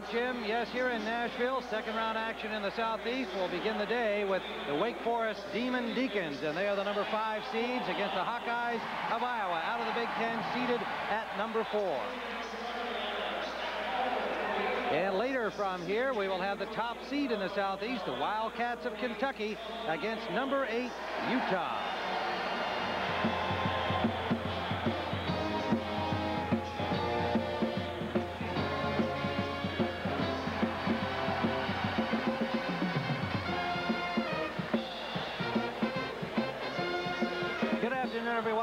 right, Jim. Yes, here in Nashville, second round action in the Southeast will begin the day with the Wake Forest Demon Deacons, and they are the number five seeds against the Hawkeyes of Iowa out of the Big Ten, seeded at number four. And later from here, we will have the top seed in the Southeast, the Wildcats of Kentucky, against number eight, Utah.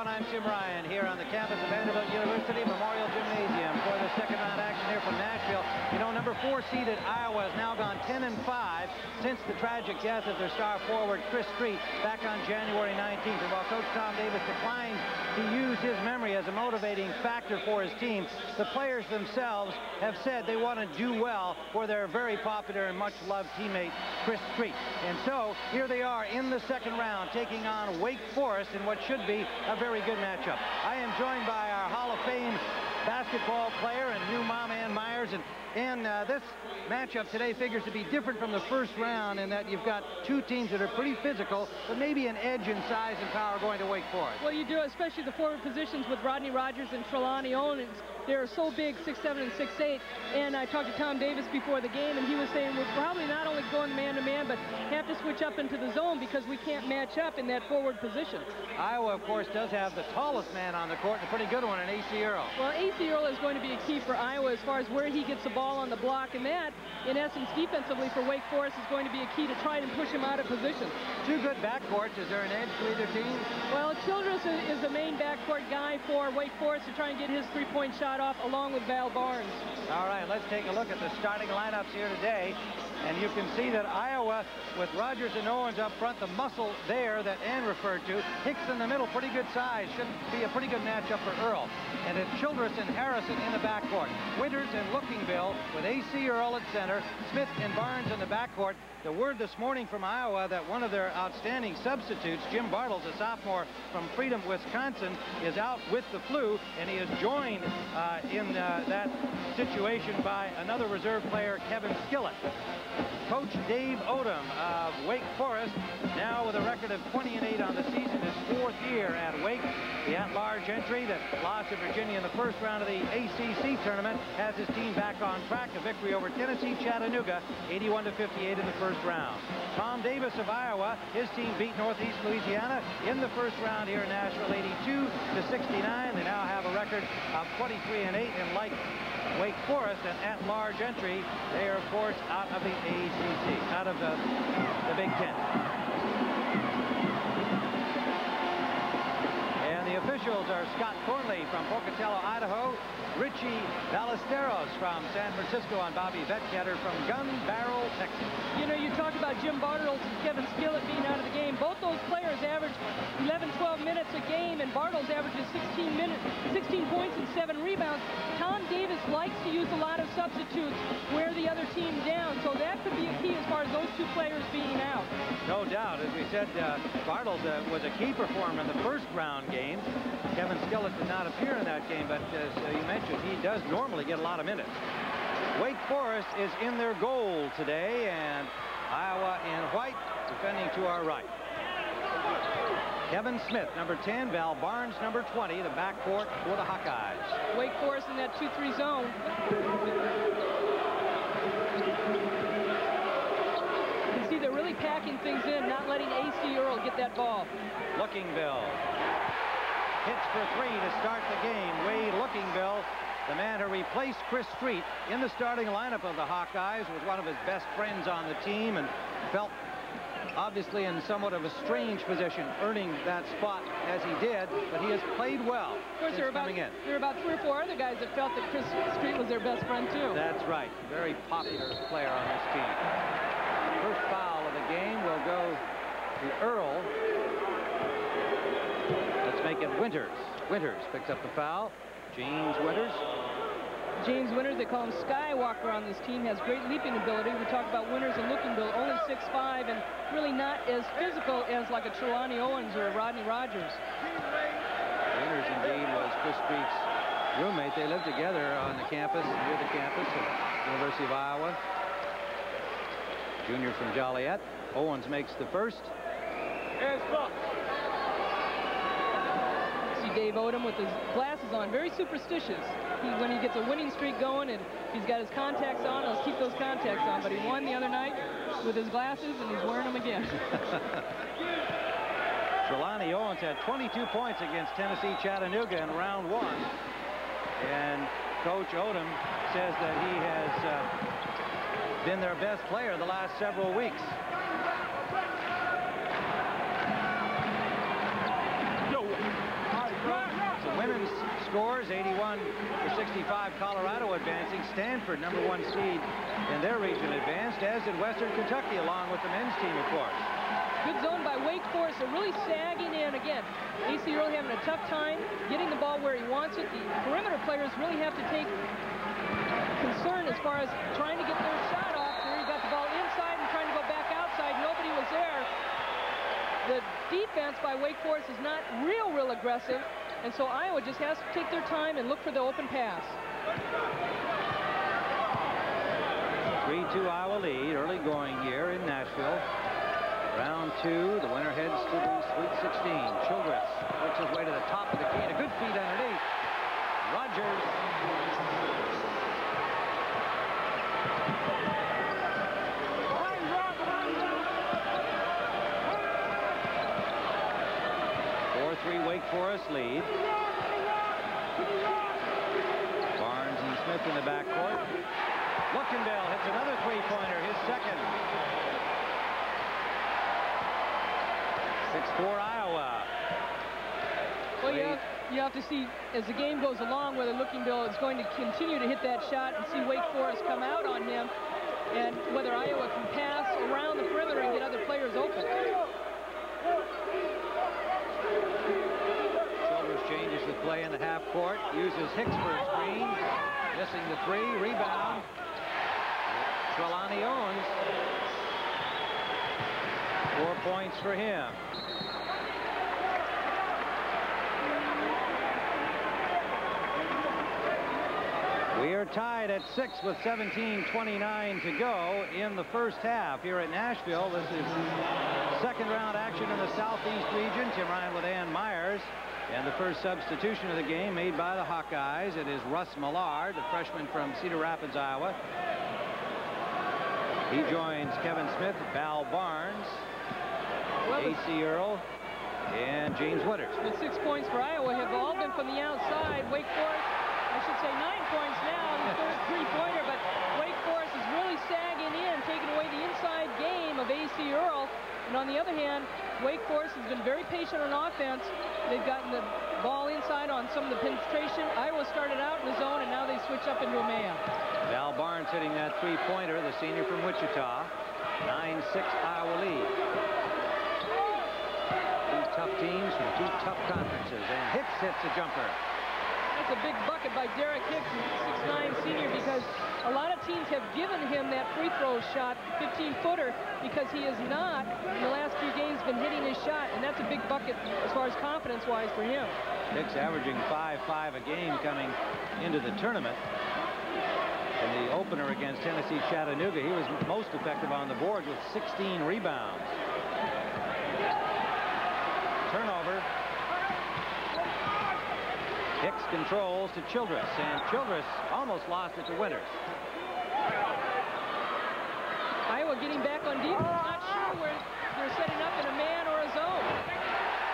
van a I'm Tim Ryan here on the campus of Vanderbilt University Memorial Gymnasium for the second round action here from Nashville. You know, number four seeded Iowa has now gone 10 and 5 since the tragic death of their star forward Chris Street back on January 19th. And while Coach Tom Davis declines to use his memory as a motivating factor for his team, the players themselves have said they want to do well for their very popular and much loved teammate Chris Street. And so here they are in the second round taking on Wake Forest in what should be a very good matchup. I am joined by our Hall of Fame basketball player and new mom, Ann Meyers. And, and uh, this matchup today figures to be different from the first round in that you've got two teams that are pretty physical, but maybe an edge in size and power going to Wake Forest. Well, you do, especially the forward positions with Rodney Rogers and Trelonnie Owens. They're so big, 6'7 and 6'8. And I talked to Tom Davis before the game, and he was saying we're probably not only going man-to-man, -man, but have to switch up into the zone because we can't match up in that forward position. Iowa, of course, does have the tallest man on the court, and a pretty good one in Acie Earl. Well, Acie Earl is going to be a key for Iowa as far as where he gets the ball on the block, and that, in essence, defensively for Wake Forest is going to be a key to try and push him out of position. Two good backcourts. Is there an edge to either team? Well, Childress is the main backcourt guy for Wake Forest to try and get his three-point shot off along with Val Barnes. All right, let's take a look at the starting lineups here today. And you can see that Iowa, with Rogers and Owens up front, the muscle there that Ann referred to. Hicks in the middle, pretty good size. Should be a pretty good matchup for Earl. And it's Childress and Harrison in the backcourt. Winters and Lookingbill with Acie Earl at center. Smith and Barnes in the backcourt. The word this morning from Iowa that one of their outstanding substitutes, Jim Bartels, a sophomore from Freedom, Wisconsin, is out with the flu, and he is joined uh, in uh, that situation by another reserve player, Kevin Skillett. Coach Dave Odom of Wake Forest, now with a record of 20 and 8 on the season, his fourth year at Wake. The at-large entry that lost to Virginia in the first round of the ACC tournament has his team back on track. A victory over Tennessee Chattanooga, 81 to 58 in the first round. Tom Davis of Iowa, his team beat Northeast Louisiana in the first round here in Nashville, 82 to 69. They now have a record of 23 and 8, and like Wake Forest, an at-large entry. They are, of course, out of the ACC, out of the, the Big Ten. Officials are Scott Thornley from Pocatello, Idaho, Richie Ballesteros from San Francisco and Bobby Vetketter from Gun Barrel, Texas. You know, you talk about Jim Bartels and Kevin Skillett being out of the game. Both those players average 11, 12 minutes a game, and Bartels averages 16 minutes, 16 points and 7 rebounds. Tom Davis likes to use a lot of substitutes, wear the other team down, so that could be a key as far as those two players being out. No doubt. As we said, uh, Bartels uh, was a key performer in the first round game. Kevin Skillett did not appear in that game, but as uh, you mentioned, he does normally get a lot of minutes. Wake Forest is in their goal today, and Iowa in white, defending to our right. Kevin Smith, number 10. Val Barnes, number 20. The backcourt for the Hawkeyes. Wake Forest in that 2-3 zone. You can see they're really packing things in, not letting Acie Earl get that ball. Lookingbill hits for three to start the game. Wade Lookingbill, the man who replaced Chris Street in the starting lineup of the Hawkeyes, was one of his best friends on the team and felt obviously in somewhat of a strange position, earning that spot as he did, but he has played well of course, there are about, coming in. There are about three or four other guys that felt that Chris Street was their best friend, too. That's right. Very popular player on this team. First foul of the game will go to Earl Let's make it Winters. Winters picks up the foul. James Winters. James Winters, they call him Skywalker on this team, has great leaping ability. We talk about Winters and Lookingbill, only 6'5", and really not as physical as like a Trelonnie Owens or a Rodney Rogers. Winters indeed was Chris Street's roommate. They lived together on the campus, near the campus at University of Iowa. Junior from Joliet. Owens makes the first. See Dave Odom with his glasses on, very superstitious. He, when he gets a winning streak going and he's got his contacts on, he'll keep those contacts on. But he won the other night with his glasses and he's wearing them again. Trelawney Owens had 22 points against Tennessee Chattanooga in round one. And Coach Odom says that he has uh, been their best player the last several weeks. Scores 81 to 65 Colorado advancing Stanford number one seed in their region advanced as did Western Kentucky along with the men's team of course Good zone by Wake Forest. They're really sagging in again. Acie really having a tough time getting the ball where he wants it. The perimeter players really have to take concern as far as trying to get their shot off. There he got the ball inside and trying to go back outside. Nobody was there. The defense by Wake Forest is not real, real aggressive. And so Iowa just has to take their time and look for the open pass. 3-2 Iowa lead, early going here in Nashville. Round two, the winner heads to the Sweet 16. Childress works his way to the top of the key and a good feed underneath. Rogers. Four three Wake Forest lead. Barnes and Smith in the backcourt. Lookingbill hits another three-pointer, his second. 6-4 Iowa. Well, you have, you have, to see as the game goes along whether Lookingbill is going to continue to hit that shot and see Wake Forest come out on him and whether Iowa can pass around the perimeter and get other players open. Play in the half court, uses Hicks for a screen, missing the three, rebound. Trelonnie Owens. Four points for him. We are tied at six with 17.29 to go in the first half here at Nashville. This is second round action in the Southeast region. Tim Ryan with Ann Meyers. And the first substitution of the game made by the Hawkeyes. It is Russ Millard, the freshman from Cedar Rapids, Iowa. He joins Kevin Smith, Val Barnes, Acie Earl, and James Winters. The six points for Iowa have all been from the outside. Wake Forest I should say nine points now, the third three-pointer, but Wake Forest is really sagging in, taking away the inside game of Acie Earl. And on the other hand, Wake Forest has been very patient on offense. They've gotten the ball inside on some of the penetration. Iowa started out in the zone, and now they switch up into a man. Val Barnes hitting that three-pointer, the senior from Wichita. 9-6 Iowa lead. Two tough teams from two tough conferences, and Hicks hits a jumper. That's a big bucket by Derek Hicks, 6'9 senior, because a lot of teams have given him that free throw shot, 15-footer, because he has not, in the last few games, been hitting his shot, and that's a big bucket as far as confidence-wise for him. Hicks averaging 5-5 a game coming into the tournament. In the opener against Tennessee Chattanooga, he was most effective on the boards with 16 rebounds. Turnover Hicks controls to Childress, and Childress almost lost it to Winters. Iowa getting back on defense. Not sure where they're setting up in a man or a zone.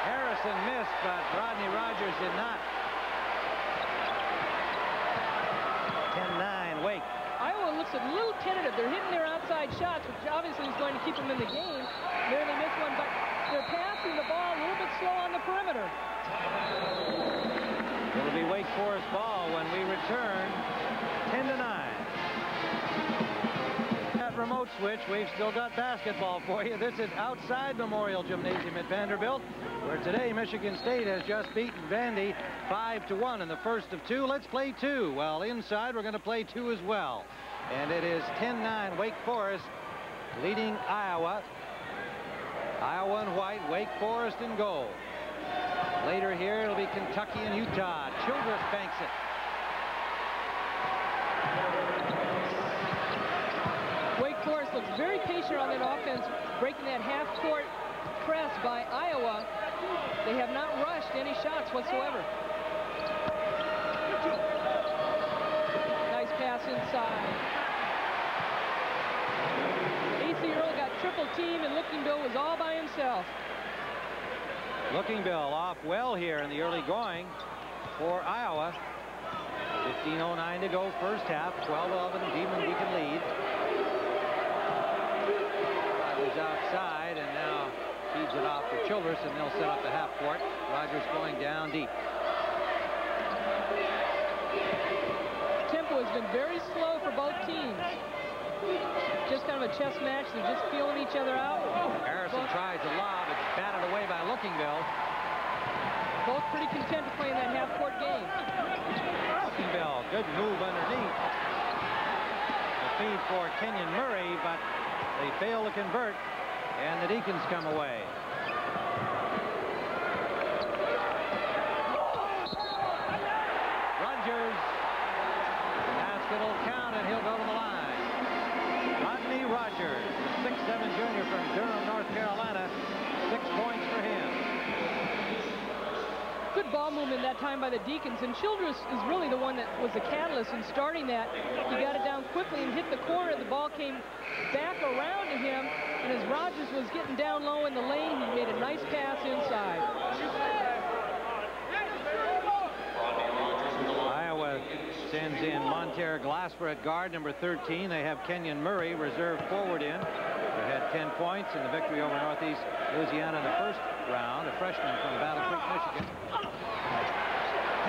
Harrison missed, but Rodney Rogers did not. 10-9, Wake. Iowa looks a little tentative. They're hitting their outside shots, which obviously is going to keep them in the game. Nearly missed one, but they're passing the ball a little bit slow on the perimeter. It'll be Wake Forest ball when we return 10 to 9. That remote switch, we've still got basketball for you. This is outside Memorial Gymnasium at Vanderbilt, where today Michigan State has just beaten Vandy 5 to 1 in the first of two. Let's play two. Well, inside we're going to play two as well. And it is 10-9 Wake Forest leading Iowa. Iowa in white, Wake Forest in gold. Later here, it'll be Kentucky and Utah. Childress banks it. Wake Forest looks very patient on that offense, breaking that half-court press by Iowa. They have not rushed any shots whatsoever. Nice pass inside. Acie Earl got triple team and Lookingbill was all by himself. Lookingbill off well here in the early going for Iowa. 15.09 to go first half. 12-11 Demon Deacon lead. Rogers outside and now feeds it off to Childress and they'll set up the half court. Rogers going down deep. Tempo has been very slow for both teams. Just kind of a chess match. They're just feeling each other out. Harrison both, tries a lob. It's batted away by Lookingbill. Both pretty content to play in that half-court game. Bell. Good move underneath. The feed for Kenyon Murray, but they fail to convert, and the Deacons come away. Rogers. Basket will count, and he'll go to the line. Rodney Rogers, 6'7 junior from Durham, North Carolina. Six points for him good ball movement that time by the Deacons, and Childress is really the one that was the catalyst in starting that. He got it down quickly and hit the corner. The ball came back around to him, and as Rogers was getting down low in the lane, he made a nice pass inside. Iowa sends in Mon'ter Glasper at guard, number 13. They have Kenyon Murray, reserve forward in, who had 10 points in the victory over Northeast Louisiana in the first round, a freshman from Battle Creek, Michigan.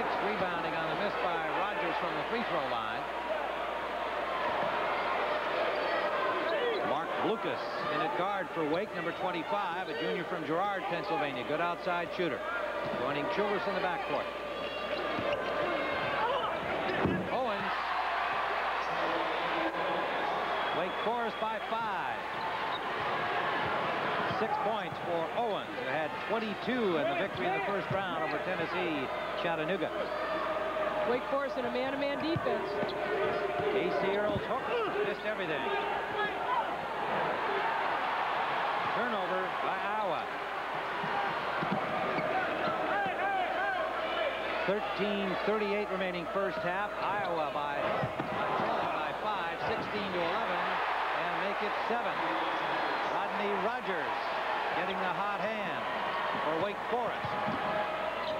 Hicks rebounding on the miss by Rogers from the free throw line. Marc Blucas in at guard for Wake, number 25, a junior from Girard, Pennsylvania. Good outside shooter. Joining Childress in the backcourt. Owens. Forest by five. Six points for Owens, who had 22 in the victory in the first round over Tennessee Chattanooga. Wake Forest in a man-to-man -man defense. Acie Earl's hook missed everything. Turnover by Iowa. 13:38 remaining first half. Iowa by by five, 16 to 11, it seven. Rodney Rogers getting the hot hand for Wake Forest.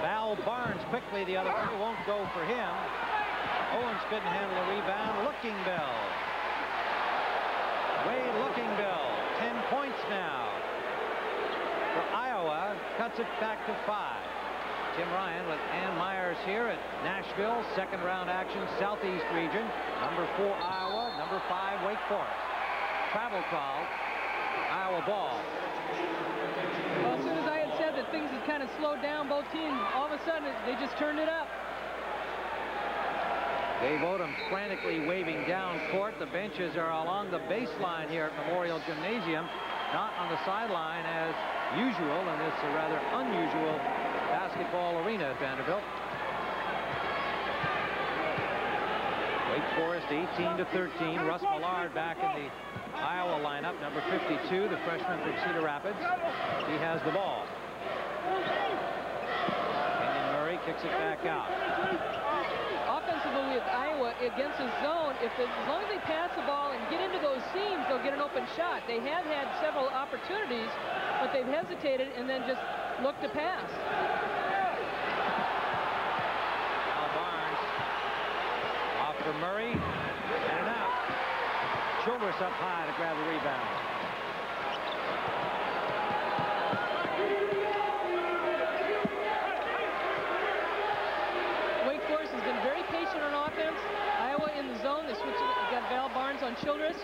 Val Barnes quickly the other way. Won't go for him. Owens couldn't handle the rebound. Looking Bill. Wade Looking Bill. 10 points now. For Iowa. Cuts it back to five. Tim Ryan with Ann Meyers here at Nashville. Second round action. Southeast region. Number four Iowa. Number five Wake Forest. Travel call. Iowa ball Well, as soon as I had said that things had kind of slowed down both teams. All of a sudden, they just turned it up. Dave Odom frantically waving down court. The benches are along the baseline here at Memorial Gymnasium, not on the sideline as usual in this rather unusual basketball arena at Vanderbilt. Wake Forest 18 to 13. Russ Millard back in the Iowa lineup, number 52, the freshman from Cedar Rapids. He has the ball. Kenyon Murray kicks it back out. Offensively with Iowa against the zone, if the, as long as they pass the ball and get into those seams, they'll get an open shot. They have had several opportunities, but they've hesitated and then just looked to pass. Al Barnes off for Murray. Childress up high to grab the rebound. Wake Forest has been very patient on offense. Iowa in the zone. They switch. They got Val Barnes on Childress.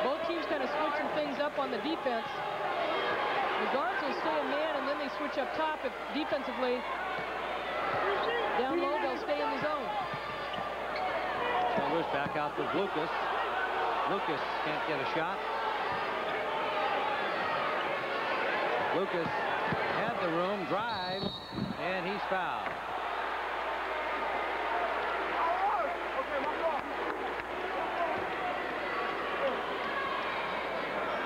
Both teams kind of switching things up on the defense. The guards will stay a man, and then they switch up top if defensively. Down low, they'll stay in the zone. Childress back out to Blucas. Blucas can't get a shot. Blucas had the room, drives, and he's fouled.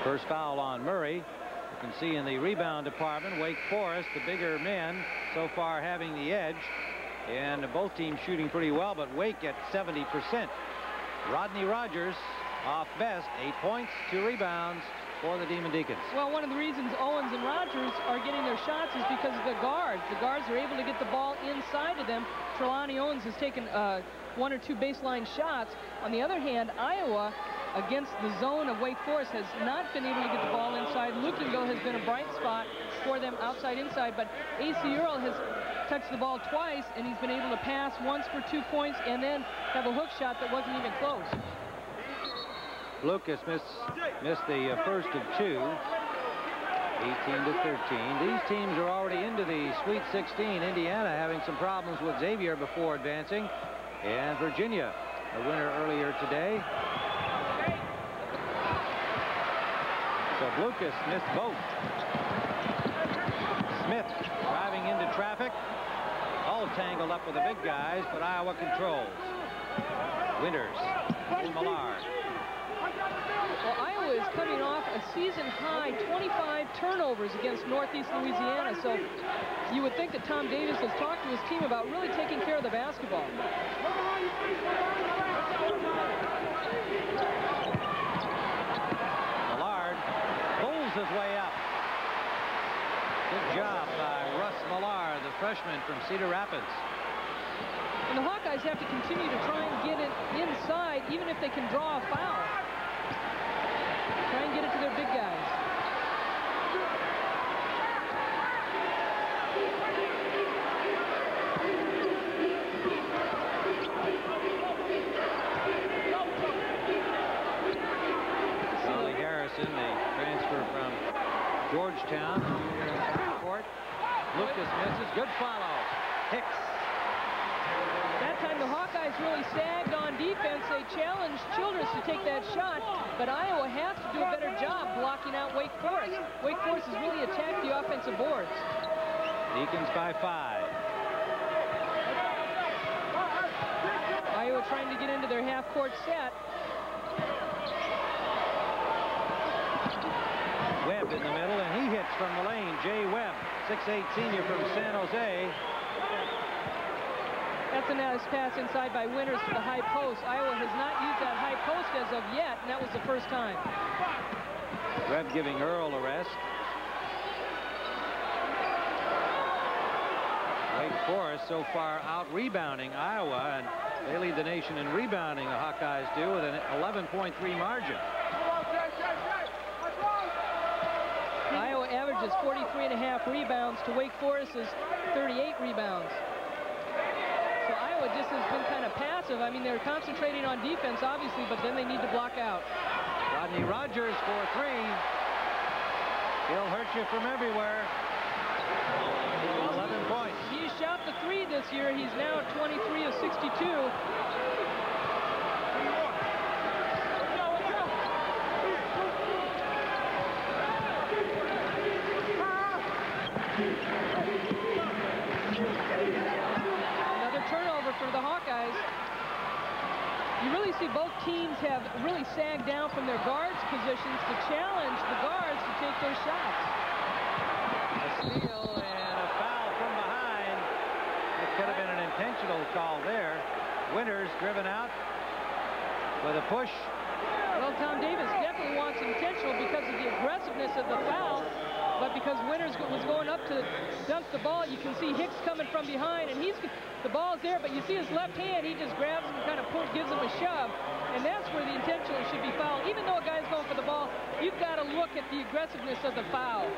First foul on Murray. You can see in the rebound department, Wake Forest, the bigger men, so far having the edge. And both teams shooting pretty well, but Wake at 70%. Rodney Rogers off best, eight points, two rebounds for the Demon Deacons. Well, one of the reasons Owens and Rogers are getting their shots is because of the guards. The guards are able to get the ball inside of them. Trelonnie Owens has taken uh, one or two baseline shots. On the other hand, Iowa against the zone of Wake Forest has not been able to get the ball inside. Lookingbill has been a bright spot for them outside inside, but Acie Earl has touched the ball twice, and he's been able to pass once for two points and then have a hook shot that wasn't even close. Blucas missed, missed the uh, first of two. 18 to 13. These teams are already into the Sweet 16. Indiana having some problems with Xavier before advancing. And Virginia, a winner earlier today. So Blucas missed both. Smith driving into traffic. All tangled up with the big guys, but Iowa controls. Winters, Millard. Well, Iowa is coming off a season-high 25 turnovers against Northeast Louisiana, so you would think that Tom Davis has talked to his team about really taking care of the basketball. Millard pulls his way up. Good job by Russ Millard, the freshman from Cedar Rapids. And the Hawkeyes have to continue to try and get it inside, even if they can draw a foul. Try and get it to their big guys. Solly Harrison, the transfer from Georgetown. Blucas misses. Good follow. Hicks. That time really sagged on defense. They challenged Childress to take that shot, but Iowa has to do a better job blocking out Wake Forest. Wake Forest has really attacked the offensive boards. Deacons by five. Iowa trying to get into their half-court set. Webb in the middle, and he hits from the lane. Jay Webb, 6'8 senior from San Jose. That's a nice pass inside by Winters to the high post. Iowa has not used that high post as of yet, and that was the first time. Webb giving Earl a rest. Wake Forest so far out rebounding Iowa, and they lead the nation in rebounding, the Hawkeyes do, with an 11.3 margin. Iowa averages 43 and a half rebounds to Wake Forest's 38 rebounds. Iowa just has been kind of passive. I mean, they're concentrating on defense, obviously, but then they need to block out. Rodney Rogers for three. He'll hurt you from everywhere. 11 points. He shot the three this year. He's now at 23 of 62. Another turnover for the Hawkeyes. You really see both teams have really sagged down from their guards positions to challenge the guards to take their shots. A steal and a foul from behind. It could have been an intentional call there. Winters driven out with a push. Well, Tom Davis definitely wants intentional because of the aggressiveness of the foul. Because Winters was going up to dunk the ball, you can see Hicks coming from behind, and he's the ball's there, but you see his left hand, he just grabs him and kind of pulls, gives him a shove, and that's where the intentional should be fouled. Even though a guy's going for the ball, you've got to look at the aggressiveness of the foul.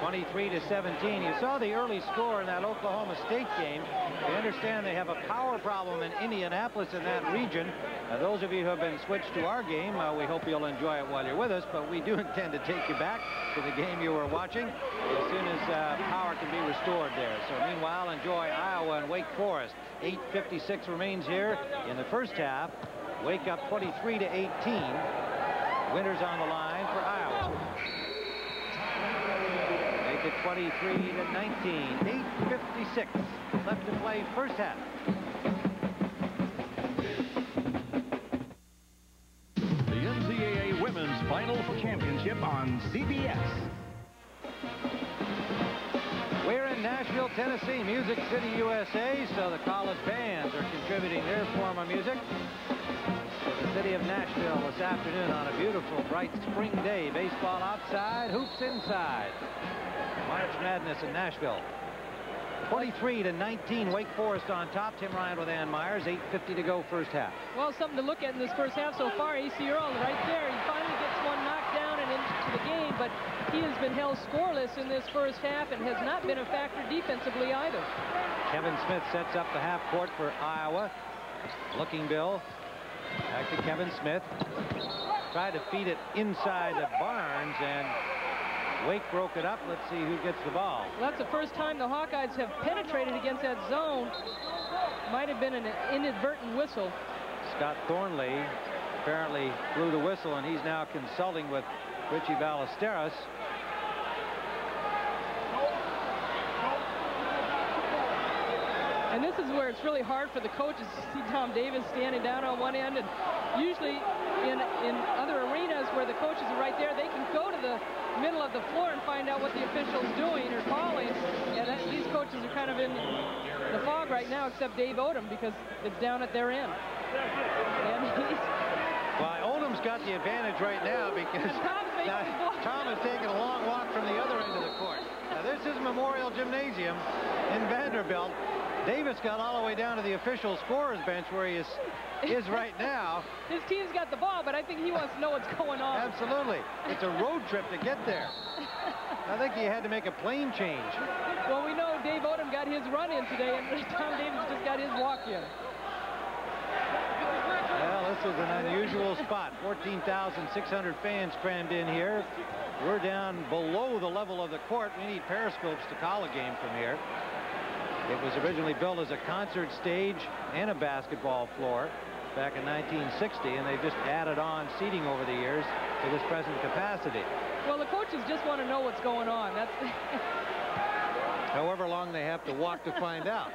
23 to 17. You saw the early score in that Oklahoma State game. We understand they have a power problem in Indianapolis in that region. Uh, those of you who have been switched to our game, uh, we hope you'll enjoy it while you're with us, but we do intend to take you back to the game you were watching as soon as uh, power can be restored there. So meanwhile, enjoy Iowa and Wake Forest. 8.56 remains here in the first half. Wake up 23 to 18. Winters on the line for Iowa. Make it 23 to 19. 8.56 left to play first half. The NCAA Women's Final Championship on CBS. We're in Nashville, Tennessee, Music City, USA, so the college bands are contributing their form of music the city of Nashville this afternoon on a beautiful, bright spring day. Baseball outside, hoops inside. March Madness in Nashville. 23 to 19, Wake Forest on top. Tim Ryan with Ann Meyers. 8.50 to go first half. Well, something to look at in this first half so far. Acie Earl right there. He finally gets one knocked down and into the game, but he has been held scoreless in this first half and has not been a factor defensively either. Kevin Smith sets up the half court for Iowa. Lookingbill. Back to Kevin Smith. Tried to feed it inside of Barnes and Wake broke it up. Let's see who gets the ball. Well, that's the first time the Hawkeyes have penetrated against that zone. Might have been an inadvertent whistle. Scott Thornley apparently blew the whistle, and he's now consulting with Richie Ballesteros. And this is where it's really hard for the coaches to see Tom Davis standing down on one end. And usually in, in other arenas where the coaches are right there, they can go to the middle of the floor and find out what the official's doing or calling. And that, these coaches are kind of in the fog right now, except Dave Odom, because it's down at their end. And he's... Well, Odom's got the advantage right now because now, Tom is taking a long walk from the other end of the court. Now, this is Memorial Gymnasium in Vanderbilt. Davis got all the way down to the official scorer's bench where he is, is right now. His team's got the ball, but I think he wants to know what's going on. Absolutely. It's a road trip to get there. I think he had to make a plane change. Well, we know Dave Odom got his run in today, and Tom Davis just got his walk in. Well, this is an unusual spot. 14,600 fans crammed in here. We're down below the level of the court. We need periscopes to call a game from here. It was originally built as a concert stage and a basketball floor back in 1960, and they've just added on seating over the years to this present capacity. Well, the coaches just want to know what's going on. That's However long they have to walk to find out.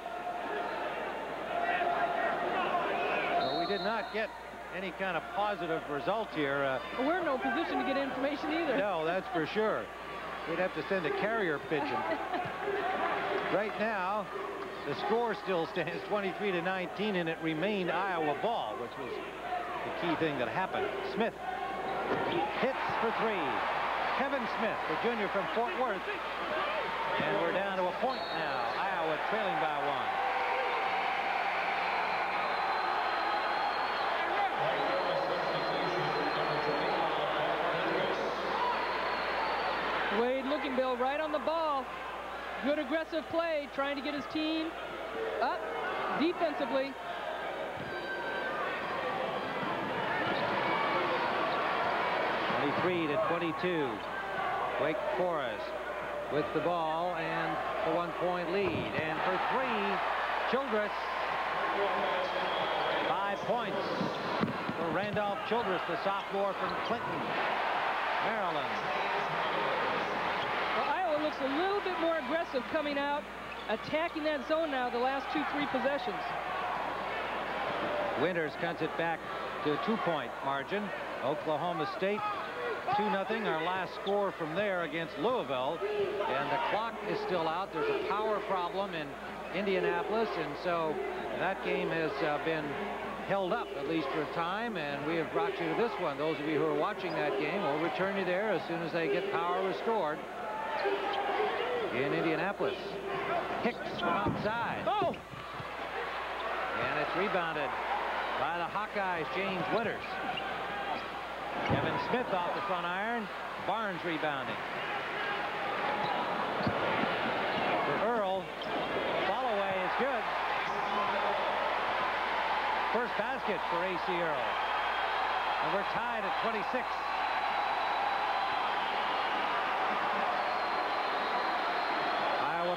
Well, we did not get any kind of positive result here. Uh, We're in no position to get information either. No, that's for sure. We'd have to send a carrier pigeon. right now, the score still stands 23 to 19, and it remained Iowa ball, which was the key thing that happened. Smith hits for three. Kevin Smith, the junior from Fort Worth. And we're down to a point now. Iowa trailing by one. Wade looking Bill right on the ball. Good aggressive play, trying to get his team up defensively. Twenty-three to 22. Wake Forest with the ball and a one-point lead. And for three, Childress. Five points for Randolph Childress, the sophomore from Clinton, Maryland a little bit more aggressive coming out, attacking that zone now the last two, three possessions. Winters cuts it back to a two-point margin. Oklahoma State 2-0, our last score from there against Louisville. And the clock is still out. There's a power problem in Indianapolis, and so that game has uh, been held up, at least for a time, and we have brought you to this one. Those of you who are watching that game, we'll return you there as soon as they get power restored in Indianapolis. Hicks from outside. Oh! And it's rebounded by the Hawkeyes, James Winters. Kevin Smith off the front iron. Barnes rebounding. For Earl, fall away is good. First basket for Acie Earl. And we're tied at 26.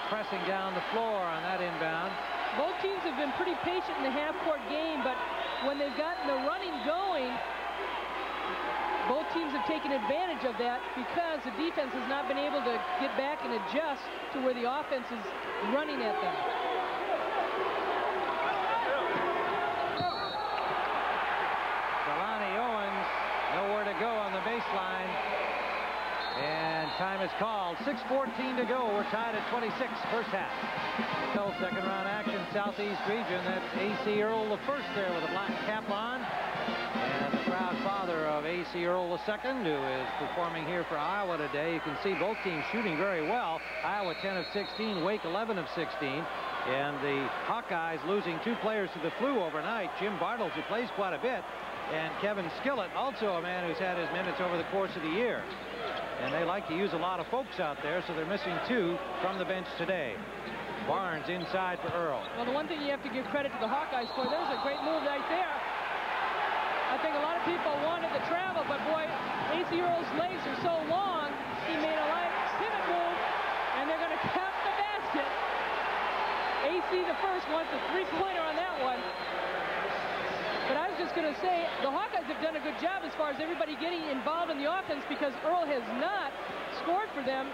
Pressing down the floor on that inbound. Both teams have been pretty patient in the half-court game, but when they've gotten the running going, both teams have taken advantage of that because the defense has not been able to get back and adjust to where the offense is running at them. Trelonnie Owens, nowhere to go on the baseline. And time is called. 6.14 to go. We're tied at 26, first half. Second round action, Southeast region. That's Acie Earl the first there with a black cap on. And the proud father of Acie Earl II, who is performing here for Iowa today. You can see both teams shooting very well. Iowa 10 of 16, Wake 11 of 16. And the Hawkeyes losing two players to the flu overnight. Jim Bartels, who plays quite a bit, and Kevin Skillett, also a man who's had his minutes over the course of the year. And they like to use a lot of folks out there, so they're missing two from the bench today. Barnes inside for Earl. Well, the one thing you have to give credit to the Hawkeyes for, there's a great move right there. I think a lot of people wanted to travel, but boy, Acie Earl's legs are so long, he made a light pivot move, and they're going to cap the basket. Acie the first wants a three-pointer on that one. But I was just going to say, the Hawkeyes have done a good job as far as everybody getting involved in the offense because Earl has not scored for them.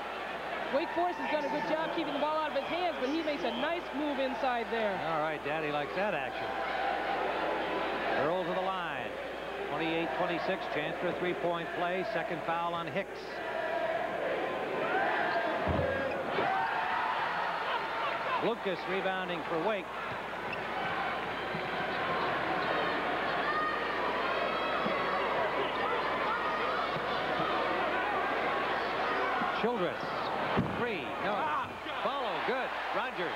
Wake Forest has done a good job keeping the ball out of his hands, but he makes a nice move inside there. All right, Daddy likes that action. Earl to the line. 28-26, chance for a three-point play. Second foul on Hicks. Blucas rebounding for Wake. Childress. Three. No. Follow. Good. Rogers.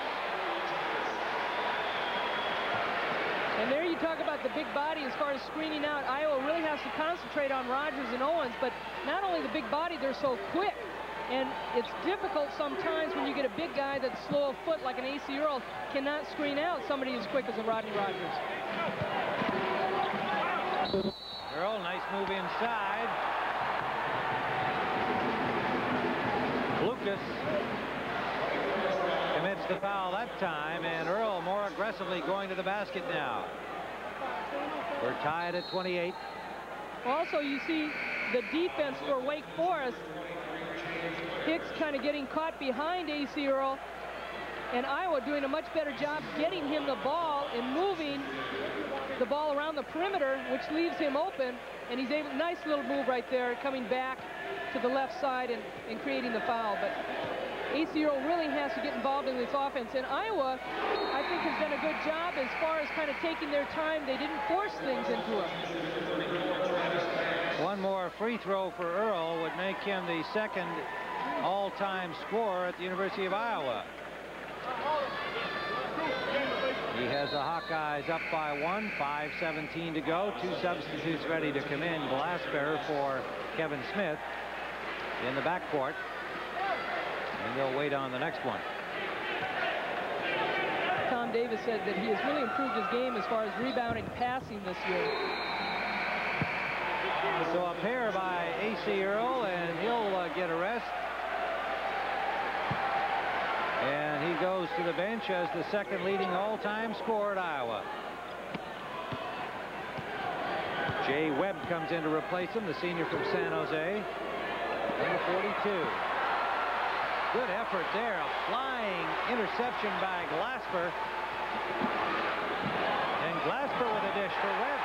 And there you talk about the big body as far as screening out. Iowa really has to concentrate on Rogers and Owens, but not only the big body, they're so quick. And it's difficult sometimes when you get a big guy that's slow of foot like an Acie Earl cannot screen out somebody as quick as a Rodney Rogers. Earl, nice move inside. Blucas commits the foul that time, and Earl more aggressively going to the basket now. We're tied at 28. Also, you see the defense for Wake Forest. Hicks kind of getting caught behind Acie Earl, and Iowa doing a much better job getting him the ball and moving the ball around the perimeter, which leaves him open, and he's able, nice little move right there, coming back to the left side and, and creating the foul. But Acie Earl really has to get involved in this offense. And Iowa, I think, has done a good job as far as kind of taking their time. They didn't force things into him. One more free throw for Earl would make him the second all-time scorer at the University of Iowa. He has the Hawkeyes up by one, 5.17 to go. Two substitutes ready to come in. Glasper for Kevin Smith in the backcourt. And they'll wait on the next one. Tom Davis said that he has really improved his game as far as rebounding passing this year. So a pair by Acie Earl, and he'll uh, get a rest. And he goes to the bench as the second leading all-time scorer at Iowa. Jay Webb comes in to replace him, the senior from San Jose. Number 42. Good effort there. A flying interception by Glasper. And Glasper with a dish for Webb.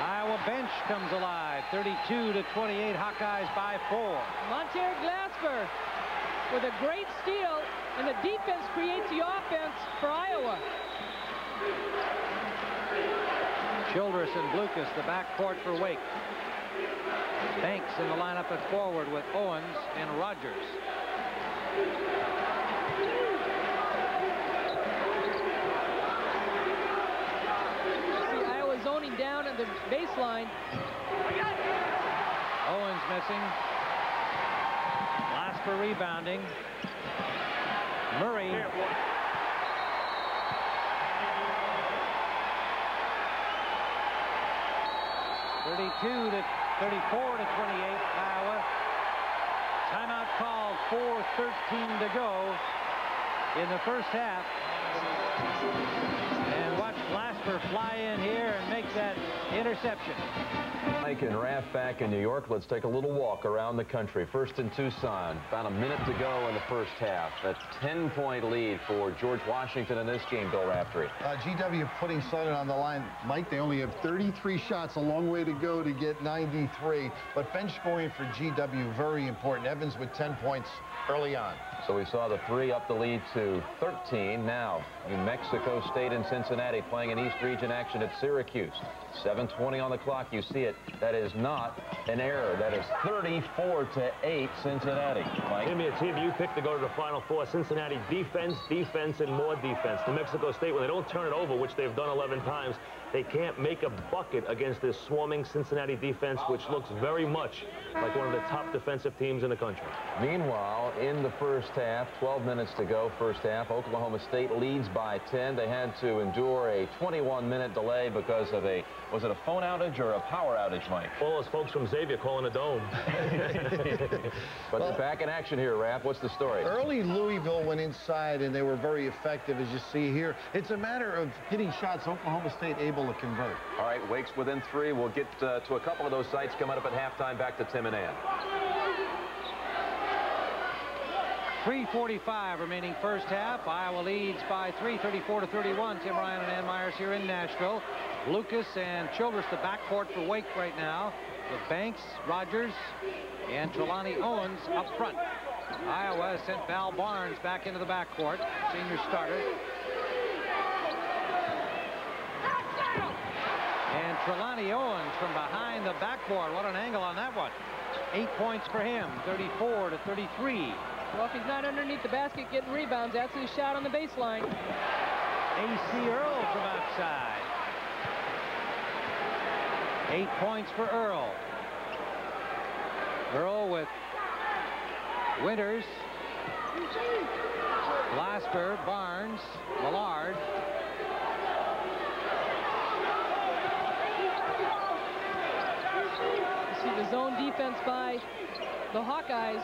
Iowa bench comes alive. 32 to 28 Hawkeyes by four. Mon'ter Glasper with a great steal, and the defense creates the offense for Iowa. Childress and Blucas, the backcourt for Wake. Banks in the lineup at forward with Owens and Rogers. See Iowa zoning down at the baseline. Owens missing. Glasper rebounding. Murray. Thirty-two to 34 to 28, Iowa. Timeout called, 4.13 to go in the first half. And fly in here and make that interception. Mike and Raf back in New York. Let's take a little walk around the country. First in Tucson. About a minute to go in the first half. A 10-point lead for George Washington in this game, Bill Raftery. Uh, GW putting Southern on the line. Mike, they only have 33 shots. A long way to go to get 93. But bench scoring for GW, very important. Evans with 10 points early on. So we saw the three up the lead to 13. Now, New Mexico State and Cincinnati playing in East Region action at Syracuse. 7.20 on the clock. You see it. That is not an error. That is 34 to 8 Cincinnati. Mike? Give me a team you picked to go to the Final Four. Cincinnati defense, defense, and more defense. New Mexico State, when they don't turn it over, which they've done 11 times, they can't make a bucket against this swarming Cincinnati defense, which looks very much like one of the top defensive teams in the country. Meanwhile, in the first half, 12 minutes to go, first half, Oklahoma State leads by 10. They had to endure a 21-minute delay because of a, was it a phone outage or a power outage, Mike? All those folks from Xavier calling a dome. but well, back in action here, Rap. What's the story? Early Louisville went inside, and they were very effective, as you see here. It's a matter of hitting shots. Oklahoma State able able to convert. All right, Wake's within three. We'll get uh, to a couple of those sites coming up at halftime. Back to Tim and Ann. 3.45 remaining first half. Iowa leads by 3, 34 to 31. Tim Ryan and Ann Meyers here in Nashville. Blucas and Childress, the backcourt for Wake right now, with Banks, Rogers, and Trelonnie Owens up front. Iowa has sent Val Barnes back into the backcourt, senior starter. And Trelonnie Owens from behind the backboard. What an angle on that one. Eight points for him, 34 to 33. Well, if he's not underneath the basket getting rebounds, that's his shot on the baseline. Acie Earl from outside. Eight points for Earl. Earl with Winters, Glasper, Barnes, Millard, You see the zone defense by the Hawkeyes.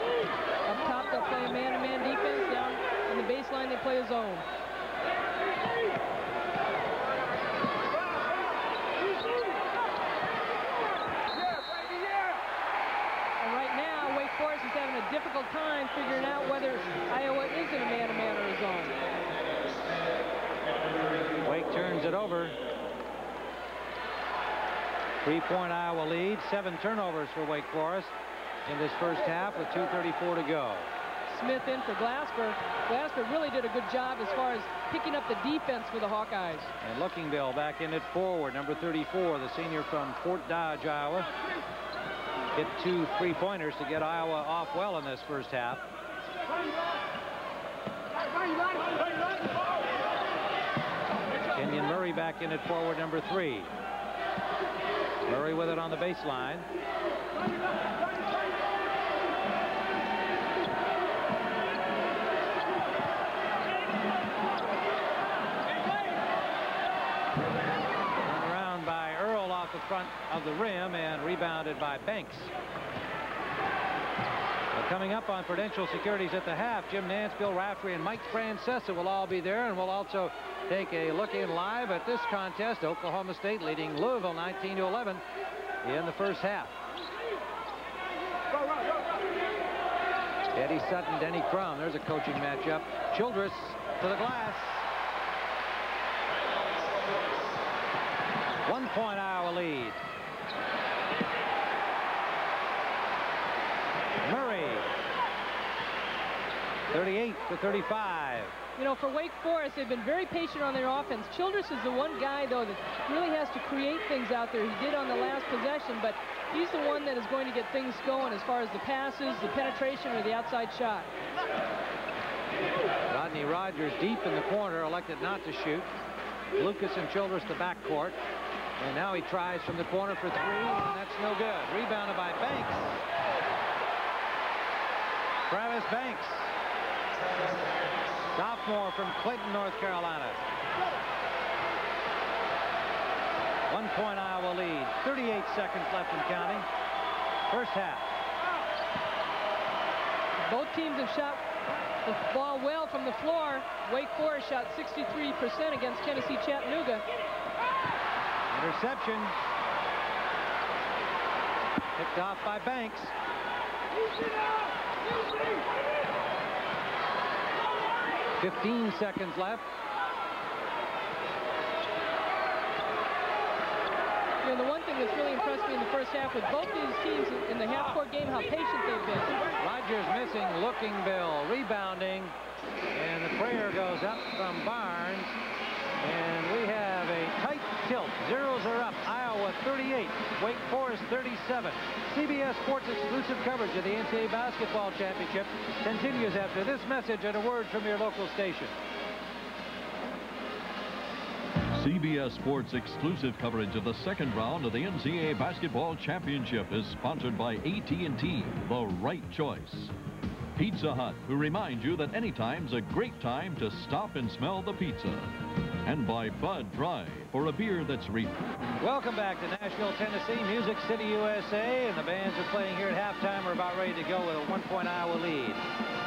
Up top, they'll play a man-to-man -man defense. Down in the baseline, they play a zone. And right now, Wake Forest is having a difficult time figuring out whether Iowa is in a man-to-man -man or a zone. Wake turns it over. Three-point Iowa lead, seven turnovers for Wake Forest in this first half with 2.34 to go. Smith in for Glasper. Glasper really did a good job as far as picking up the defense for the Hawkeyes. And Lookingbill back in it forward, number 34, the senior from Fort Dodge, Iowa. Hit two three-pointers to get Iowa off well in this first half. Kenyon Murray back in it forward, number three. Murray with it on the baseline. around by Earl off the front of the rim and rebounded by Banks. Coming up on Prudential Securities at the half, Jim Nantz, Bill Raftery, and Mike Francesa will all be there, and we'll also take a look in live at this contest. Oklahoma State leading Louisville 19 to 11 in the first half. Eddie Sutton, Denny Crum. There's a coaching matchup. Childress to the glass. Point Iowa lead. Murray. 38 to 35. You know, for Wake Forest, they've been very patient on their offense. Childress is the one guy, though, that really has to create things out there. He did on the last possession, but he's the one that is going to get things going as far as the passes, the penetration, or the outside shot. Rodney Rogers deep in the corner, elected not to shoot. Blucas and Childress the backcourt. And now he tries from the corner for three, and that's no good. Rebounded by Banks. Travis Banks. Sophomore from Clinton, North Carolina. One point Iowa lead. 38 seconds left in counting. First half. Both teams have shot the ball well from the floor. Wake Forest shot 63% against Tennessee Chattanooga. Interception. Picked off by Banks. 15 seconds left. You know, the one thing that's really impressed me in the first half with both these teams in the half-court game, how patient they've been. Rogers missing, looking Bill, rebounding, and the prayer goes up from Barnes. And we have tilt. Zeros are up. Iowa 38, Wake Forest 37. CBS Sports exclusive coverage of the NCAA Basketball Championship continues after this message and a word from your local station. CBS Sports exclusive coverage of the second round of the NCAA Basketball Championship is sponsored by AT&T, the right choice. Pizza Hut, who reminds you that anytime's a great time to stop and smell the pizza. And by Bud Dry, for a beer that's re... Welcome back to Nashville, Tennessee, Music City, USA, and the bands are playing here at halftime. We're about ready to go with a one-point Iowa lead.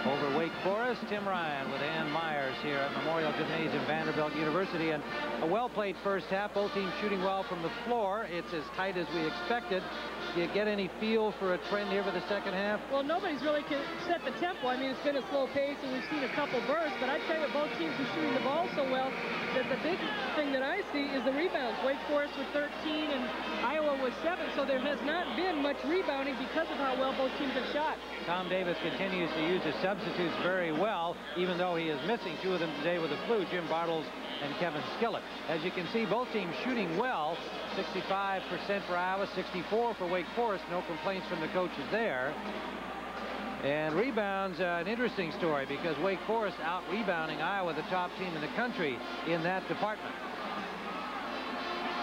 Over Wake Forest, Tim Ryan with Ann Meyers here at Memorial Gymnasium, Vanderbilt University. And a well-played first half. Both teams shooting well from the floor. It's as tight as we expected. Do you get any feel for a trend here for the second half? Well, nobody's really set the tempo. I mean, it's been a slow pace, and we've seen a couple bursts. But I tell you, both teams are shooting the ball so well that the big thing that I see is the rebounds. Wake Forest with 13 and Iowa with 7. So there has not been much rebounding because of how well both teams have shot. Tom Davis continues to use his substitutes very well, even though he is missing two of them today with the flu, Jim Bartels and Kevin Skillett. As you can see, both teams shooting well. 65% for Iowa, 64 for Wake Forest. No complaints from the coaches there. And rebounds, uh, an interesting story because Wake Forest out rebounding Iowa, the top team in the country in that department.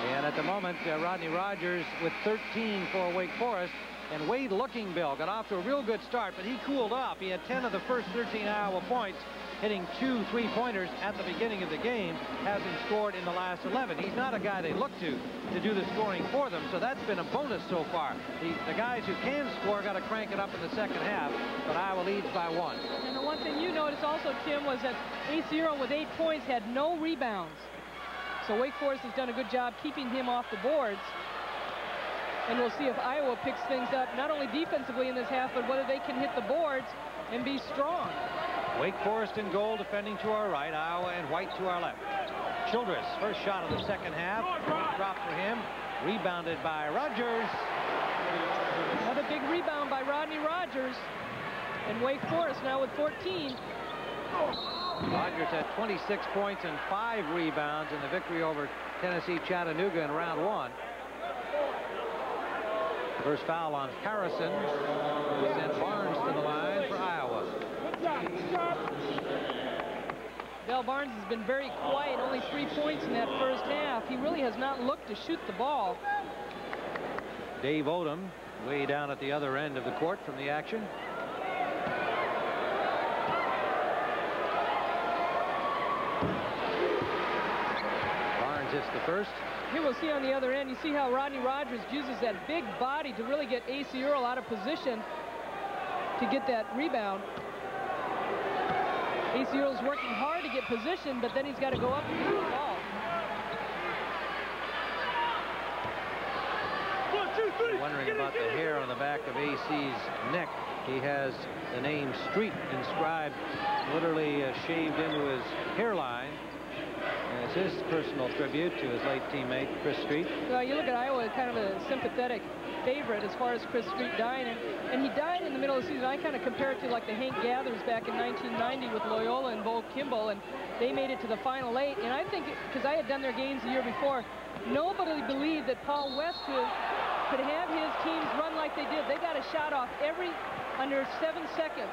And at the moment, uh, Rodney Rogers with 13 for Wake Forest. And Wade Lookingbill got off to a real good start, but he cooled off. He had 10 of the first 13 Iowa points, hitting two three-pointers at the beginning of the game, hasn't scored in the last 11. He's not a guy they look to to do the scoring for them, so that's been a bonus so far. The, the guys who can score got to crank it up in the second half, but Iowa leads by one. And the one thing you noticed also, Tim, was that Acie with eight points had no rebounds. So Wake Forest has done a good job keeping him off the boards. And we'll see if Iowa picks things up, not only defensively in this half, but whether they can hit the boards and be strong. Wake Forest in goal defending to our right, Iowa and white to our left. Childress, first shot of the second half. Drop for him. Rebounded by Rogers. Another big rebound by Rodney Rogers. And Wake Forest now with 14. Rogers had 26 points and five rebounds in the victory over Tennessee Chattanooga in round one. First foul on Harrison. Sent Barnes to the line for Iowa. Val Barnes has been very quiet, only three points in that first half. He really has not looked to shoot the ball. Dave Odom way down at the other end of the court from the action. Barnes hits the first. Here we'll see on the other end, you see how Rodney Rogers uses that big body to really get Acie Earl out of position to get that rebound. Acie Earl's working hard to get position, but then he's got to go up and get the ball. Wondering about the hair on the back of Acie's neck. He has the name Street inscribed, literally uh, shaved into his hairline. It's his personal tribute to his late teammate, Chris Street. Well, you look at Iowa, kind of a sympathetic favorite as far as Chris Street dying. And, and he died in the middle of the season. I kind of compare it to like the Hank Gathers back in 1990 with Loyola and Bo Kimble. And they made it to the final eight. And I think, because I had done their games the year before, nobody believed that Paul Westhead could have his teams run like they did. They got a shot off every under seven seconds.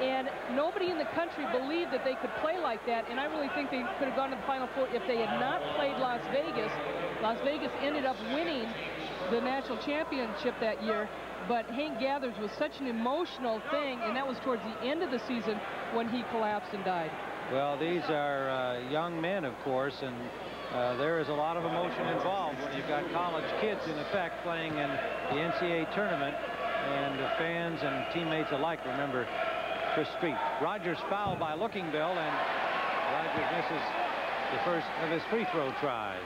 And nobody in the country believed that they could play like that. And I really think they could have gone to the Final Four if they had not played Las Vegas. Las Vegas ended up winning the national championship that year. But Hank Gathers was such an emotional thing, and that was towards the end of the season when he collapsed and died. Well, these are uh, young men, of course, and uh, there is a lot of emotion involved when you've got college kids, in effect, playing in the NCAA tournament. And the fans and teammates alike remember Chris Street. Rogers fouled by Lookingbill, and Rogers misses the first of his free throw tries.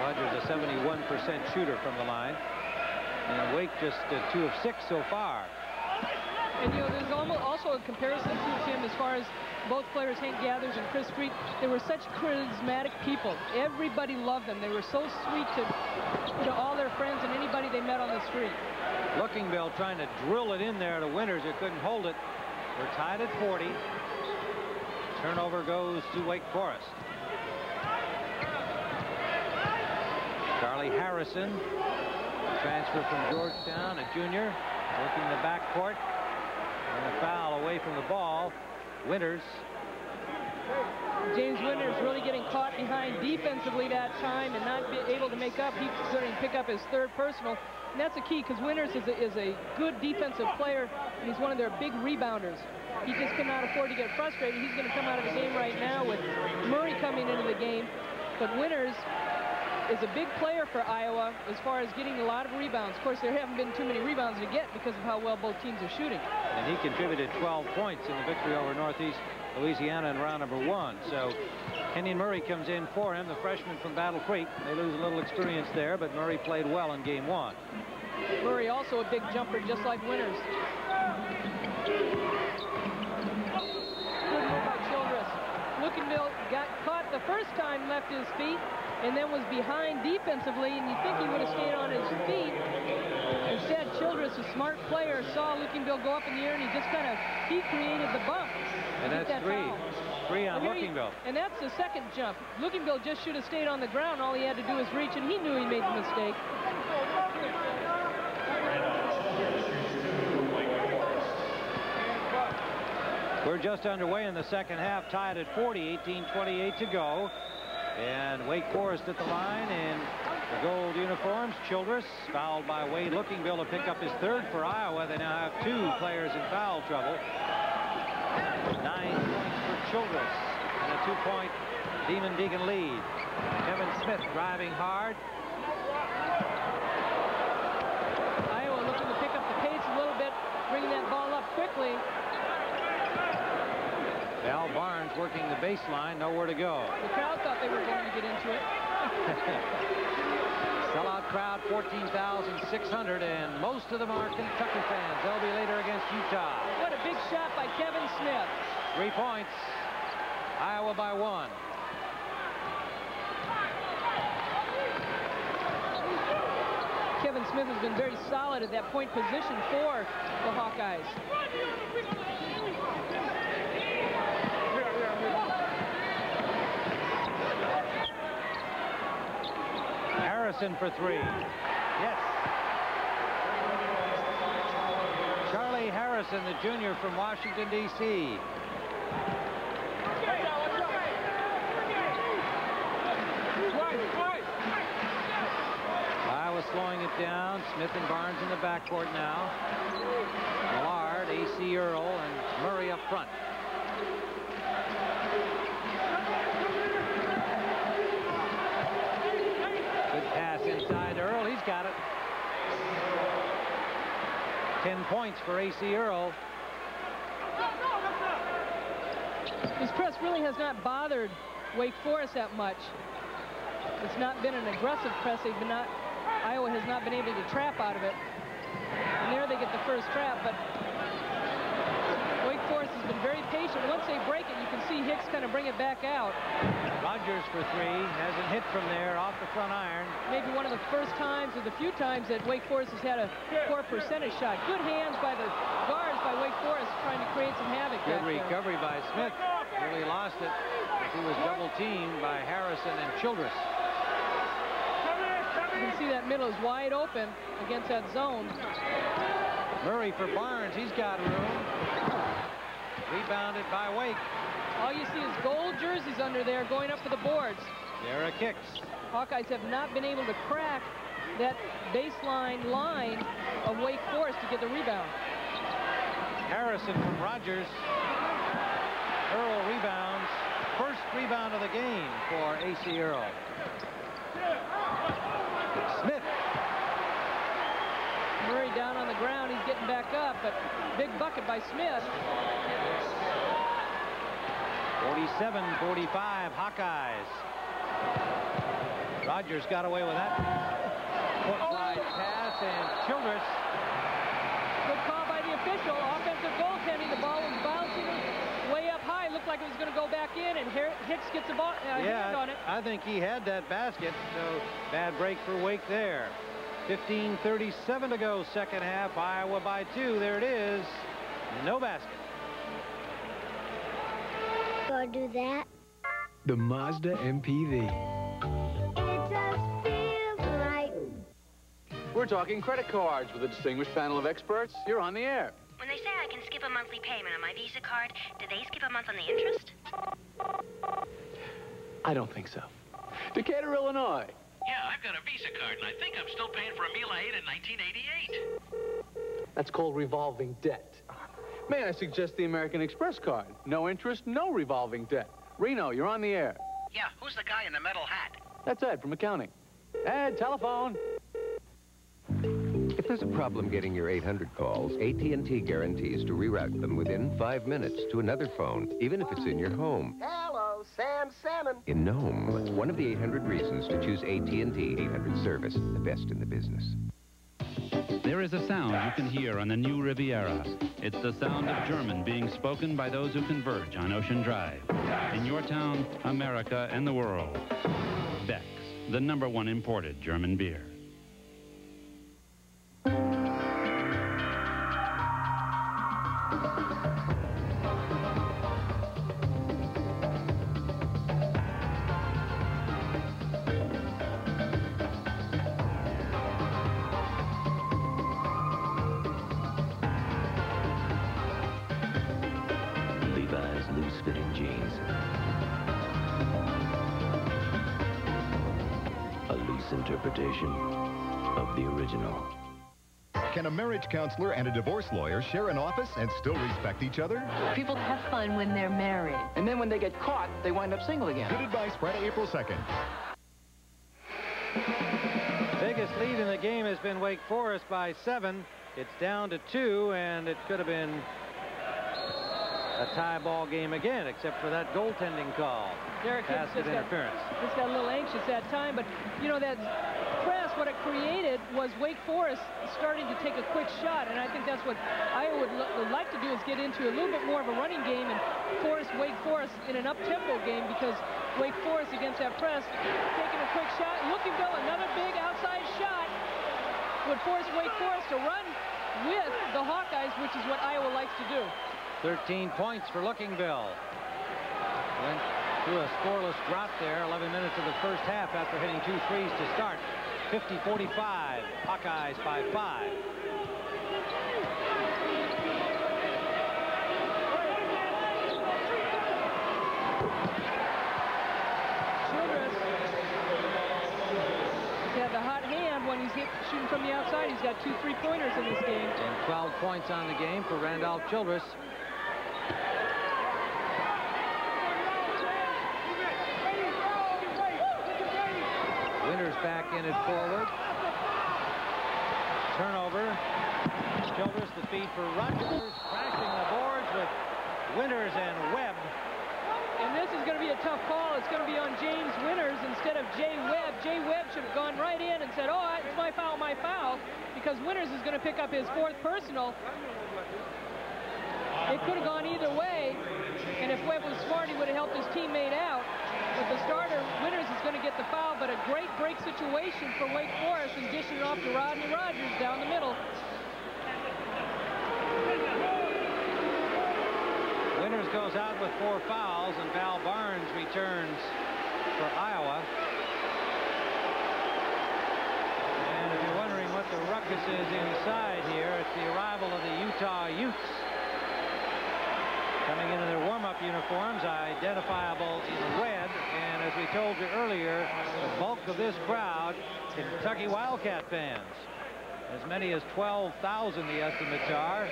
Rogers a 71% shooter from the line. And Wake just uh, two of six so far. And, you know, there's also a comparison to Tim as far as both players, Hank Gathers and Chris Street, they were such charismatic people. Everybody loved them. They were so sweet to, to all their friends and anybody they met on the street. Lookingbill trying to drill it in there to Winters. It couldn't hold it. We're tied at 40. Turnover goes to Wake Forest. Charlie Harrison, transfer from Georgetown, a junior, working the backcourt. And a foul away from the ball. Winters. James Winters really getting caught behind defensively that time and not able to make up. He's going to pick up his third personal. And that's a key because Winters is a, is a good defensive player, and he's one of their big rebounders. He just cannot afford to get frustrated. He's going to come out of the game right now with Murray coming into the game. But Winters is a big player for Iowa as far as getting a lot of rebounds. Of course, there haven't been too many rebounds to get because of how well both teams are shooting. And he contributed 12 points in the victory over Northeast Louisiana in round number one. So Kenyon Murray comes in for him, the freshman from Battle Creek. They lose a little experience there, but Murray played well in game one. Murray also a big jumper, just like Winters. Good move by Childress. Lookingbill got caught the first time, left his feet, and then was behind defensively, and you think he would have stayed on his feet. Instead, Childress, a smart player, saw Lookingbill go up in the air, and he just kind of, he created the bump. And that's that three. Foul. On well, Lookingbill. and that's the second jump. Lookingbill just should have stayed on the ground. All he had to do was reach, and he knew he made the mistake. We're just underway in the second half, tied at 40, 18-28 to go. And Wake Forest at the line in the gold uniforms. Childress fouled by Wade Lookingbill to pick up his third for Iowa. They now have two players in foul trouble. Nine Childress and a two-point Demon Deacon lead. Kevin Smith driving hard. Iowa looking to pick up the pace a little bit, bringing that ball up quickly. Val Barnes working the baseline, nowhere to go. The crowd thought they were going to get into it. Sellout crowd, 14,600, and most of them are Kentucky fans. They'll be later against Utah. What a big shot by Kevin Smith. Three points. Iowa by one. Kevin Smith has been very solid at that point position for the Hawkeyes. Harrison for three. Yes. Charlie Harrison, the junior from Washington, D.C. Iowa slowing it down. Smith and Barnes in the backcourt now. Millard, Acie Earl, and Murray up front. Good pass inside Earl. He's got it. 10 points for Acie Earl. This press really has not bothered Wake Forest that much. It's not been an aggressive press. They've not, Iowa has not been able to trap out of it. And there they get the first trap, but Wake Forest has been very patient. Once they break it, you can see Hicks kind of bring it back out. Rogers for three. Hasn't hit from there off the front iron. Maybe one of the first times or the few times that Wake Forest has had a poor percentage shot. Good hands by the guards by Wake Forest trying to create some havoc. Good back there. recovery by Smith. Really lost it. He was double teamed by Harrison and Childress. Can see that middle is wide open against that zone. Murray for Barnes. He's got room. Rebounded by Wake. All you see is gold jerseys under there going up for the boards. There are kicks. Hawkeyes have not been able to crack that baseline line of Wake Forest to get the rebound. Harrison from Rogers. Earl rebounds. First rebound of the game for Acie Earl. Smith. Murray down on the ground. He's getting back up, but big bucket by Smith. 47-45 Hawkeyes. Rogers got away with that. Foot slide pass, and Childress. Good call by the official. Offensive goaltending. The ball was bouncing way up high. Looked like it was going to go back in, and Hicks gets a ball, uh, yeah, hand on it. I think he had that basket, so bad break for Wake there. 15.37 to go, second half. Iowa by two. There it is. No basket. Go do that. The Mazda MPV. It just feels right. We're talking credit cards with a distinguished panel of experts. You're on the air. When they say I can skip a monthly payment on my Visa card, do they skip a month on the interest? I don't think so. Decatur, Illinois. Yeah, I've got a Visa card, and I think I'm still paying for a meal I ate in 1988. That's called revolving debt. May I suggest the American Express card? No interest, no revolving debt. Reno, you're on the air. Yeah, who's the guy in the metal hat? That's Ed from accounting. Ed, telephone. If there's a problem getting your 800 calls, AT&T guarantees to reroute them within five minutes to another phone, even if it's in your home. Hello, Sam Salmon. In Nome, one of the 800 reasons to choose AT&T 800 service, the best in the business. There is a sound you can hear on the new Riviera. It's the sound of German being spoken by those who converge on Ocean Drive. In your town, America, and the world. Beck's, the number one imported German beer. Marriage counselor and a divorce lawyer share an office and still respect each other? People have fun when they're married. And then when they get caught, they wind up single again. Good advice Friday, April 2nd. Biggest lead in the game has been Wake Forest by seven. It's down to two, and it could have been a tie ball game again, except for that goaltending call. Derek Hicks Basket just got, interference. just got a little anxious that time, but you know that press, what it created was Wake Forest starting to take a quick shot, and I think that's what Iowa would, would like to do is get into a little bit more of a running game and force Wake Forest in an up-tempo game because Wake Forest against that press, taking a quick shot, Lookingbill, another big outside shot, would force Wake Forest to run with the Hawkeyes, which is what Iowa likes to do. 13 points for Lookingbill. Went through a scoreless drop there, 11 minutes of the first half after hitting two threes to start. 50-45, Hawkeyes by five. Childress he's had the hot hand when he's shooting from the outside. He's got two three-pointers in this game. And 12 points on the game for Randolph Childress. Winters back in it forward. Turnover. Childress the feed for Rogers. Crashing the boards with Winters and Webb. And this is going to be a tough call. It's going to be on James Winters instead of Jay Webb. Jay Webb should have gone right in and said, oh, it's my foul, my foul, because Winters is going to pick up his fourth personal. It could have gone either way, and if Webb was smart, he would have helped his teammate out. The starter, Winters, is going to get the foul, but a great break situation for Wake Forest and dishing it off to Rodney Rogers down the middle. Winters goes out with four fouls, and Val Barnes returns for Iowa. And if you're wondering what the ruckus is inside here, it's the arrival of the Utah Utes. Coming into their warm-up uniforms, identifiable in red, and as we told you earlier, the bulk of this crowd, Kentucky Wildcat fans. As many as 12,000 the estimates are.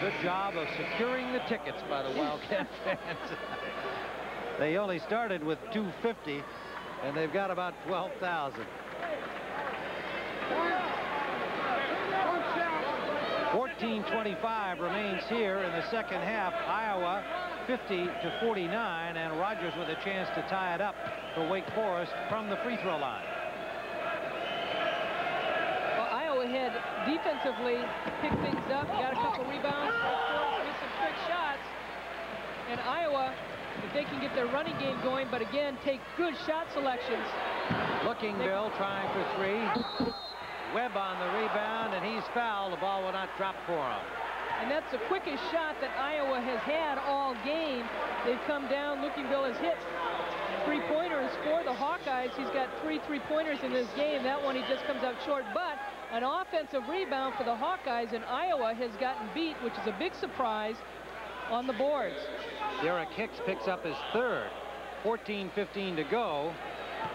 Good job of securing the tickets by the Wildcat fans. they only started with 250, and they've got about 12,000. 14.25 remains here in the second half. Iowa 50 to 49, and Rogers with a chance to tie it up for Wake Forest from the free throw line. Well, Iowa had defensively picked things up, got a couple rebounds, missed some quick shots, and Iowa if they can get their running game going, but again, take good shot selections. Lookingbill, trying for three. Webb on the rebound, and he's fouled. The ball will not drop for him. And that's the quickest shot that Iowa has had all game. They've come down. Lookingbill has hit three-pointers for the Hawkeyes. He's got three three-pointers in this game. That one he just comes out short. But an offensive rebound for the Hawkeyes, and Iowa has gotten beat, which is a big surprise on the boards. Derek Hicks picks up his third. 14-15 to go.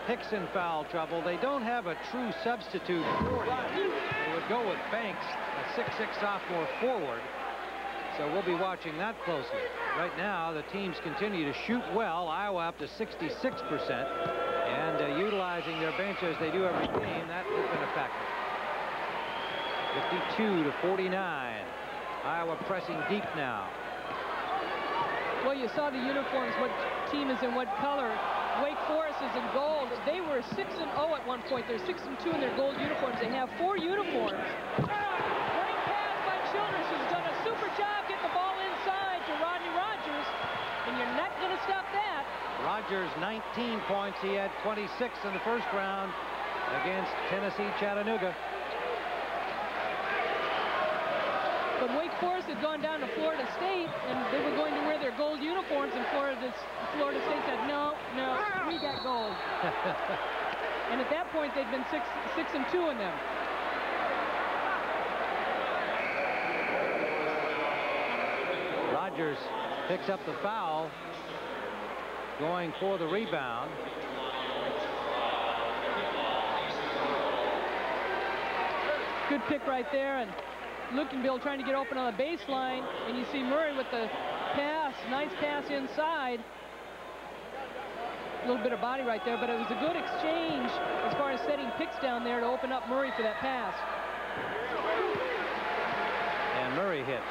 Hicks in foul trouble. They don't have a true substitute for him. They would go with Banks, a 6'6 sophomore forward. So we'll be watching that closely. Right now, the teams continue to shoot well. Iowa up to 66%. And uh, utilizing their bench as they do every game, that has been a factor. 52 to 49. Iowa pressing deep now. Well, you saw the uniforms, what team is in what color. Wake Forest is in gold. They were 6 and 0 at one point. They're 6 and 2 in their gold uniforms. They have four uniforms. Great pass by Childress, who's done a super job getting the ball inside to Rodney Rogers, and you're not going to stop that. Rogers 19 points. He had 26 in the first round against Tennessee Chattanooga. But Wake Forest had gone down to Florida State, and they were going to wear their gold uniforms, and Florida, Florida State said, no, no, we got gold. and at that point, they'd been six, six and two in them. Rogers picks up the foul, going for the rebound. Good pick right there, and Lookingbill trying to get open on the baseline, and you see Murray with the pass, nice pass inside. A little bit of body right there, but it was a good exchange as far as setting picks down there to open up Murray for that pass. And Murray hits.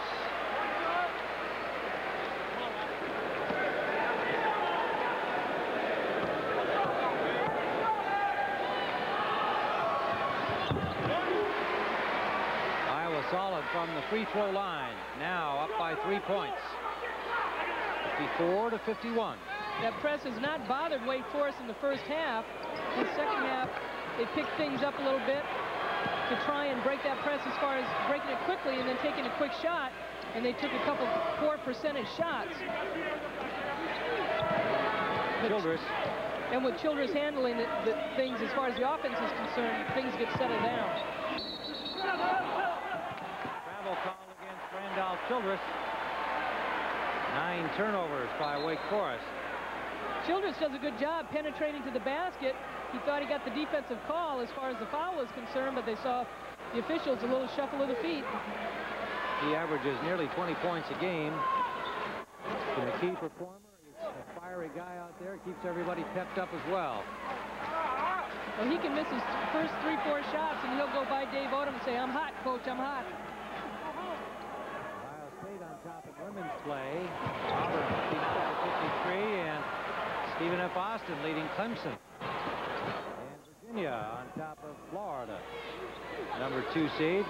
Iowa solid from the free throw line. Now up by three points. 54 to 51. That press has not bothered Wake Forest in the first half. In the second half, they picked things up a little bit to try and break that press as far as breaking it quickly and then taking a quick shot. And they took a couple poor percentage shots. Childress. And with Childress handling the, the things as far as the offense is concerned, things get settled down. Travel call against Randolph Childress. Nine turnovers by Wake Forest. Childress does a good job penetrating to the basket. He thought he got the defensive call as far as the foul was concerned, but they saw the officials a little shuffle of the feet. He averages nearly 20 points a game. He's a key performer. He's a fiery guy out there. Keeps everybody pepped up as well. Well, he can miss his first three, four shots, and he'll go by Dave Odom and say, I'm hot, coach, I'm hot. Ohio State on top of women's play. Auburn 53, and Stephen F. Austin leading Clemson. And Virginia on top of Florida. Number two seed.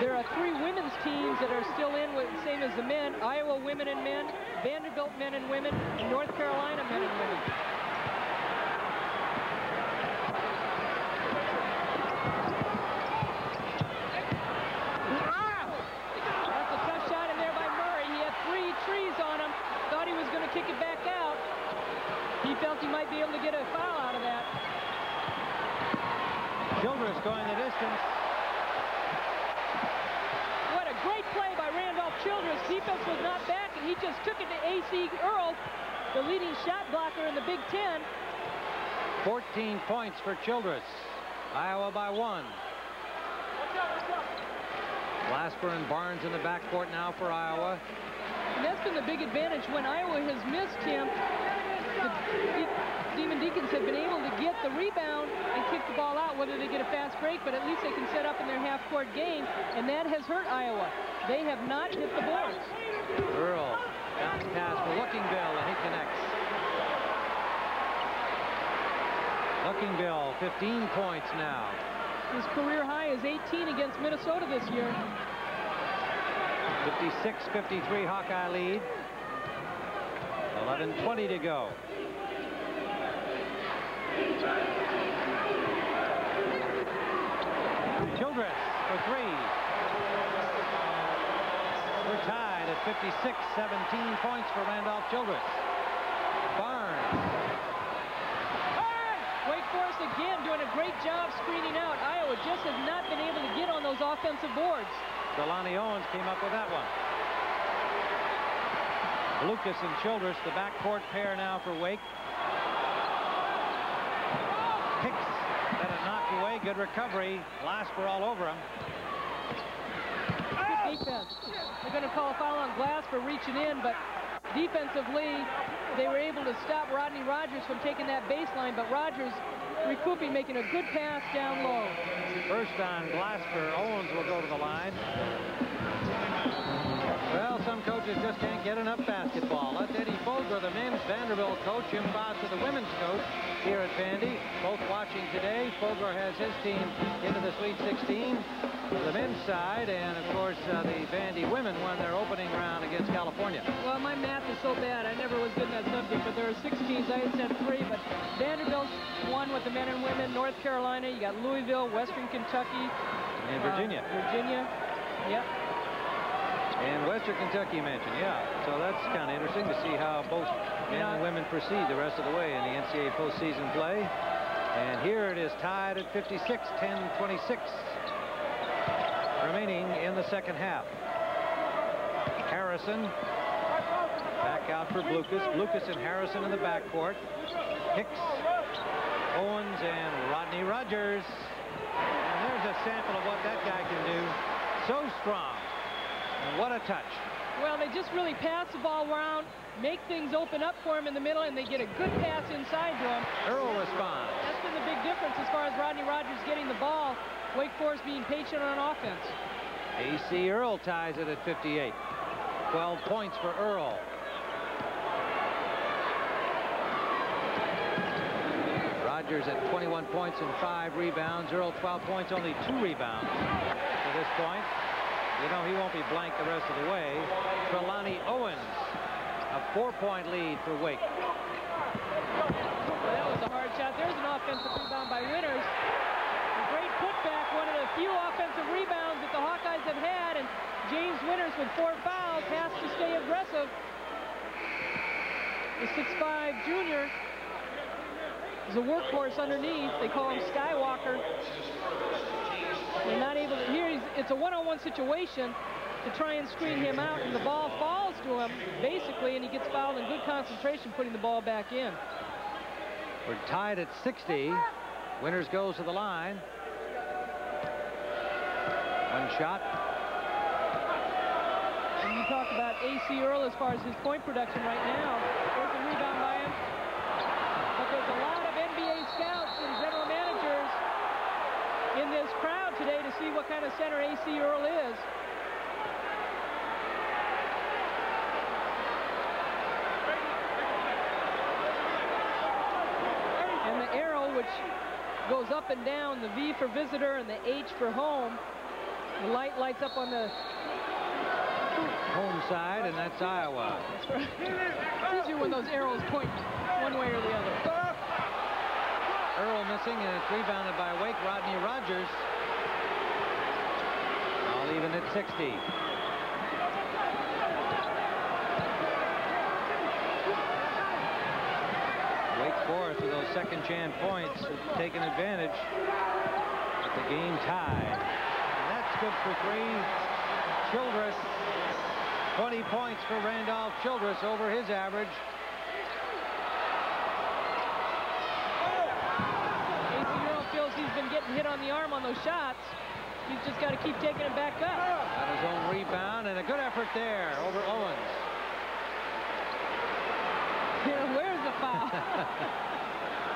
There are three women's teams that are still in, with, same as the men. Iowa women and men, Vanderbilt men and women, and North Carolina men and women. That's a tough shot in there by Murray. He had three trees on him. Thought he was going to kick it back out. He felt he might be able to get a foul out of that. Childress going the distance. What a great play by Randolph Childress. Defense was not back, and he just took it to Acie Earl, the leading shot blocker in the Big Ten. 14 points for Childress. Iowa by one. Glasper and Barnes in the backcourt now for Iowa. And that's been the big advantage when Iowa has missed him. The Demon Deacons have been able to get the rebound and kick the ball out, whether they get a fast break, but at least they can set up in their half-court game, and that has hurt Iowa. They have not hit the boards. Earl, bounce pass for Lookingbill, and he connects. Lookingbill, 15 points now. His career high is 18 against Minnesota this year. 56-53 Hawkeye lead. 11-20 to go. Childress for three. We're tied at 56, 17 points for Randolph Childress. Barnes. Wake Forest again doing a great job screening out. Iowa just has not been able to get on those offensive boards. Trelonnie Owens came up with that one. Blucas and Childress, the backcourt pair now for Wake. Hicks let it knock away. Good recovery. Glasper all over him. Good defense. They're going to call a foul on Glasper reaching in, but defensively, they were able to stop Rodney Rogers from taking that baseline, but Rogers recouping, making a good pass down low. First on Glasper. Owens will go to the line. Well, some coaches just can't get enough basketball. That's Eddie Fogler, the men's Vanderbilt coach, Jim Foster, the women's coach here at Vandy. Both watching today. Fogler has his team into the Sweet 16 the men's side, and of course uh, the Vandy women won their opening round against California. Well, my math is so bad. I never was good in that subject, but there are six teams. I had said three, but Vanderbilt won with the men and women. North Carolina, you got Louisville, Western Kentucky. And Virginia. Uh, Virginia, yep. And Western Kentucky mentioned, yeah. So that's kind of interesting to see how both men and women proceed the rest of the way in the NCAA postseason play. And here it is tied at 56, 10, 26 remaining in the second half. Harrison back out for Blucas. Blucas and Harrison in the backcourt. Hicks, Owens, and Rodney Rogers. And there's a sample of what that guy can do. So strong. And what a touch. Well, they just really pass the ball around, make things open up for him in the middle, and they get a good pass inside to him. Earl responds. That's been the big difference as far as Rodney Rogers getting the ball. Wake Forest being patient on offense. Acie Earl ties it at 58. 12 points for Earl. Rogers at 21 points and five rebounds. Earl 12 points, only two rebounds to this point. You know, he won't be blank the rest of the way. Trelonnie Owens, a four-point lead for Wake. Well, that was a hard shot. There's an offensive rebound by Winters. A great putback, one of the few offensive rebounds that the Hawkeyes have had, and James Winters with four fouls has to stay aggressive. The 6'5 junior is a workhorse underneath. They call him Skywalker. They're not able to, here it's a one-on-one -on -one situation to try and screen him out, and the ball falls to him, basically, and he gets fouled in good concentration, putting the ball back in. We're tied at 60. Winters goes to the line. One shot. And you talk about Acie Earl as far as his point production right now. There's a rebound by him. But there's a lot of NBA scouts and general managers in this crowd today to see what kind of center Acie Earl is. And the arrow, which goes up and down, the V for visitor and the H for home. The light lights up on the home side, and that's Iowa. That's right. When those arrows point one way or the other. Earl missing, and it's rebounded by Wake. Rodney Rogers. All even at 60. Wake Forest with those second chance points taking advantage. But the game tied. That's good for three. Childress 20 points for Randolph Childress over his average. Acie Earl feels he's been getting hit on the arm on those shots. He's just got to keep taking it back up. Got his own rebound and a good effort there over Owens. Yeah, where's the foul?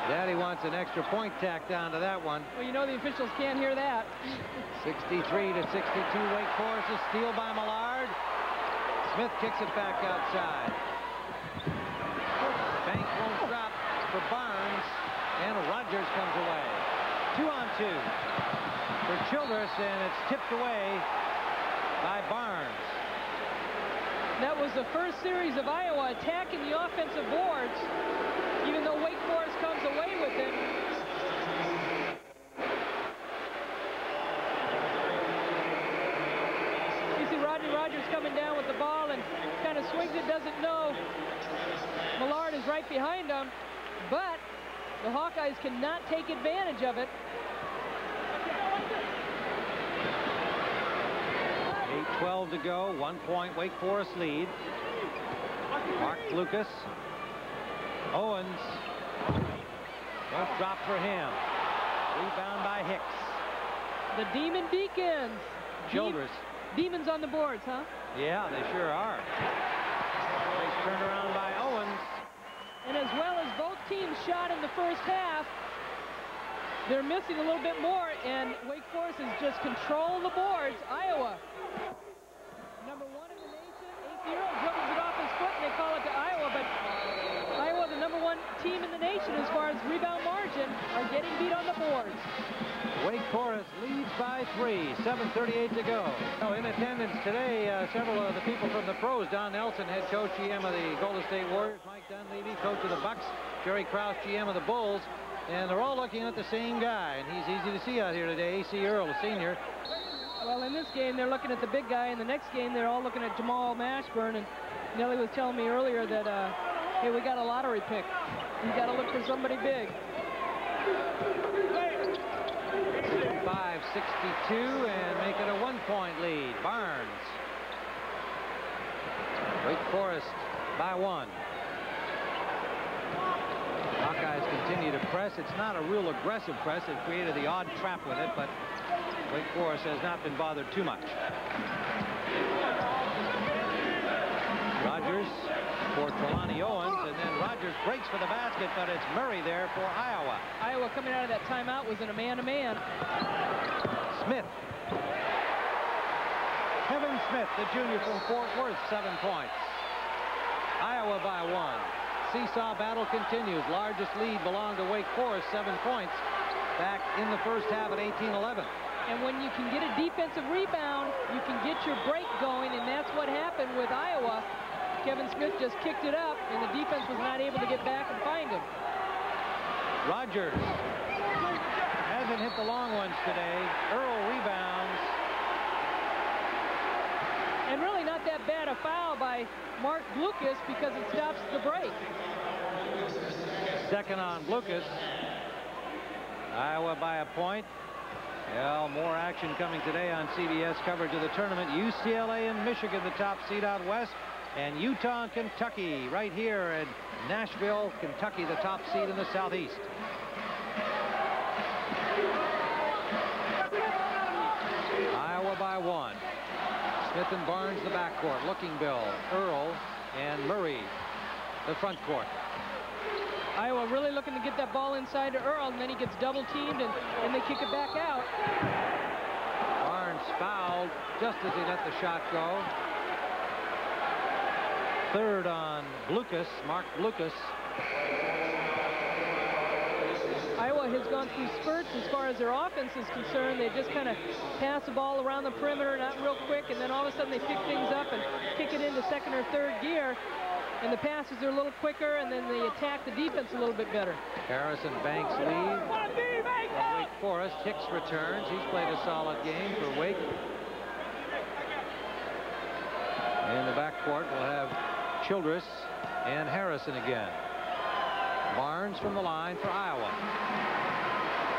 Daddy wants an extra point tacked down to that one. Well, you know the officials can't hear that. 63 to 62 Wake Forest. A steal by Millard. Smith kicks it back outside. Bank won't drop for Barnes. And Rogers Rogers comes away. Two on two for Childress, and it's tipped away by Barnes. That was the first series of Iowa attacking the offensive boards, even though Wake Forest comes away with it. You see Rodney Rogers coming down with the ball and kind of swings it, doesn't know. Millard is right behind him, but the Hawkeyes cannot take advantage of it. 8-12 to go, one point Wake Forest lead. Marc Blucas. Owens. Won't drop for him. Rebound by Hicks. The Demon Deacons. Childress. De Demons on the boards, huh? Yeah, they sure are. Nice turnaround by Owens. And as well as both teams shot in the first half, they're missing a little bit more, and Wake Forest has just controlled the boards. Iowa, Zero dribbles it off his foot, and they call it to Iowa. But Iowa, the number one team in the nation as far as rebound margin, are getting beat on the boards. Wake Forest leads by three, 7.38 to go. So in attendance today, uh, several of the people from the pros, Don Nelson, head coach, GM of the Golden State Warriors, Mike Dunleavy, coach of the Bucks, Jerry Krause, GM of the Bulls, and they're all looking at the same guy, and he's easy to see out here today, Acie Earl, a senior, well, in this game, they're looking at the big guy. In the next game, they're all looking at Jamal Mashburn, and Nellie was telling me earlier that, uh, hey, we got a lottery pick. You got to look for somebody big. 65-62 and make it a one-point lead. Barnes. Wake Forest by one. Hawkeyes continue to press. It's not a real aggressive press. It created the odd trap with it, but Wake Forest has not been bothered too much. Rogers for Trelonnie Owens, and then Rogers breaks for the basket, but it's Murray there for Iowa. Iowa coming out of that timeout was in a man-to-man. -man. Smith. Kevin Smith, the junior from Fort Worth, seven points. Iowa by one. Seesaw battle continues. Largest lead belonged to Wake Forest, seven points, back in the first half at 18-11. And when you can get a defensive rebound, you can get your break going, and that's what happened with Iowa. Kevin Smith just kicked it up, and the defense was not able to get back and find him. Rogers hasn't hit the long ones today. Earl rebounds. And really not that bad a foul by Marc Blucas because it stops the break. Second on Blucas. Iowa by a point. Well, more action coming today on CBS coverage of the tournament. UCLA and Michigan, the top seed out west, and Utah and Kentucky right here in Nashville, Kentucky, the top seed in the southeast. Iowa by one. Smith and Barnes the backcourt. Lookingbill, Earl, and Murray the front court. Iowa really looking to get that ball inside to Earl, and then he gets double teamed, and, and they kick it back out. Barnes fouled just as he let the shot go. Third on Blucas, Marc Blucas. Iowa has gone through spurts as far as their offense is concerned. They just kind of pass the ball around the perimeter, not real quick, and then all of a sudden they pick things up and kick it into second or third gear. And the passes are a little quicker, and then they attack the defense a little bit better. Harrison Banks lead. Wake Forest. Hicks returns. He's played a solid game for Wake. In the backcourt, we'll have Childress and Harrison again. Barnes from the line for Iowa.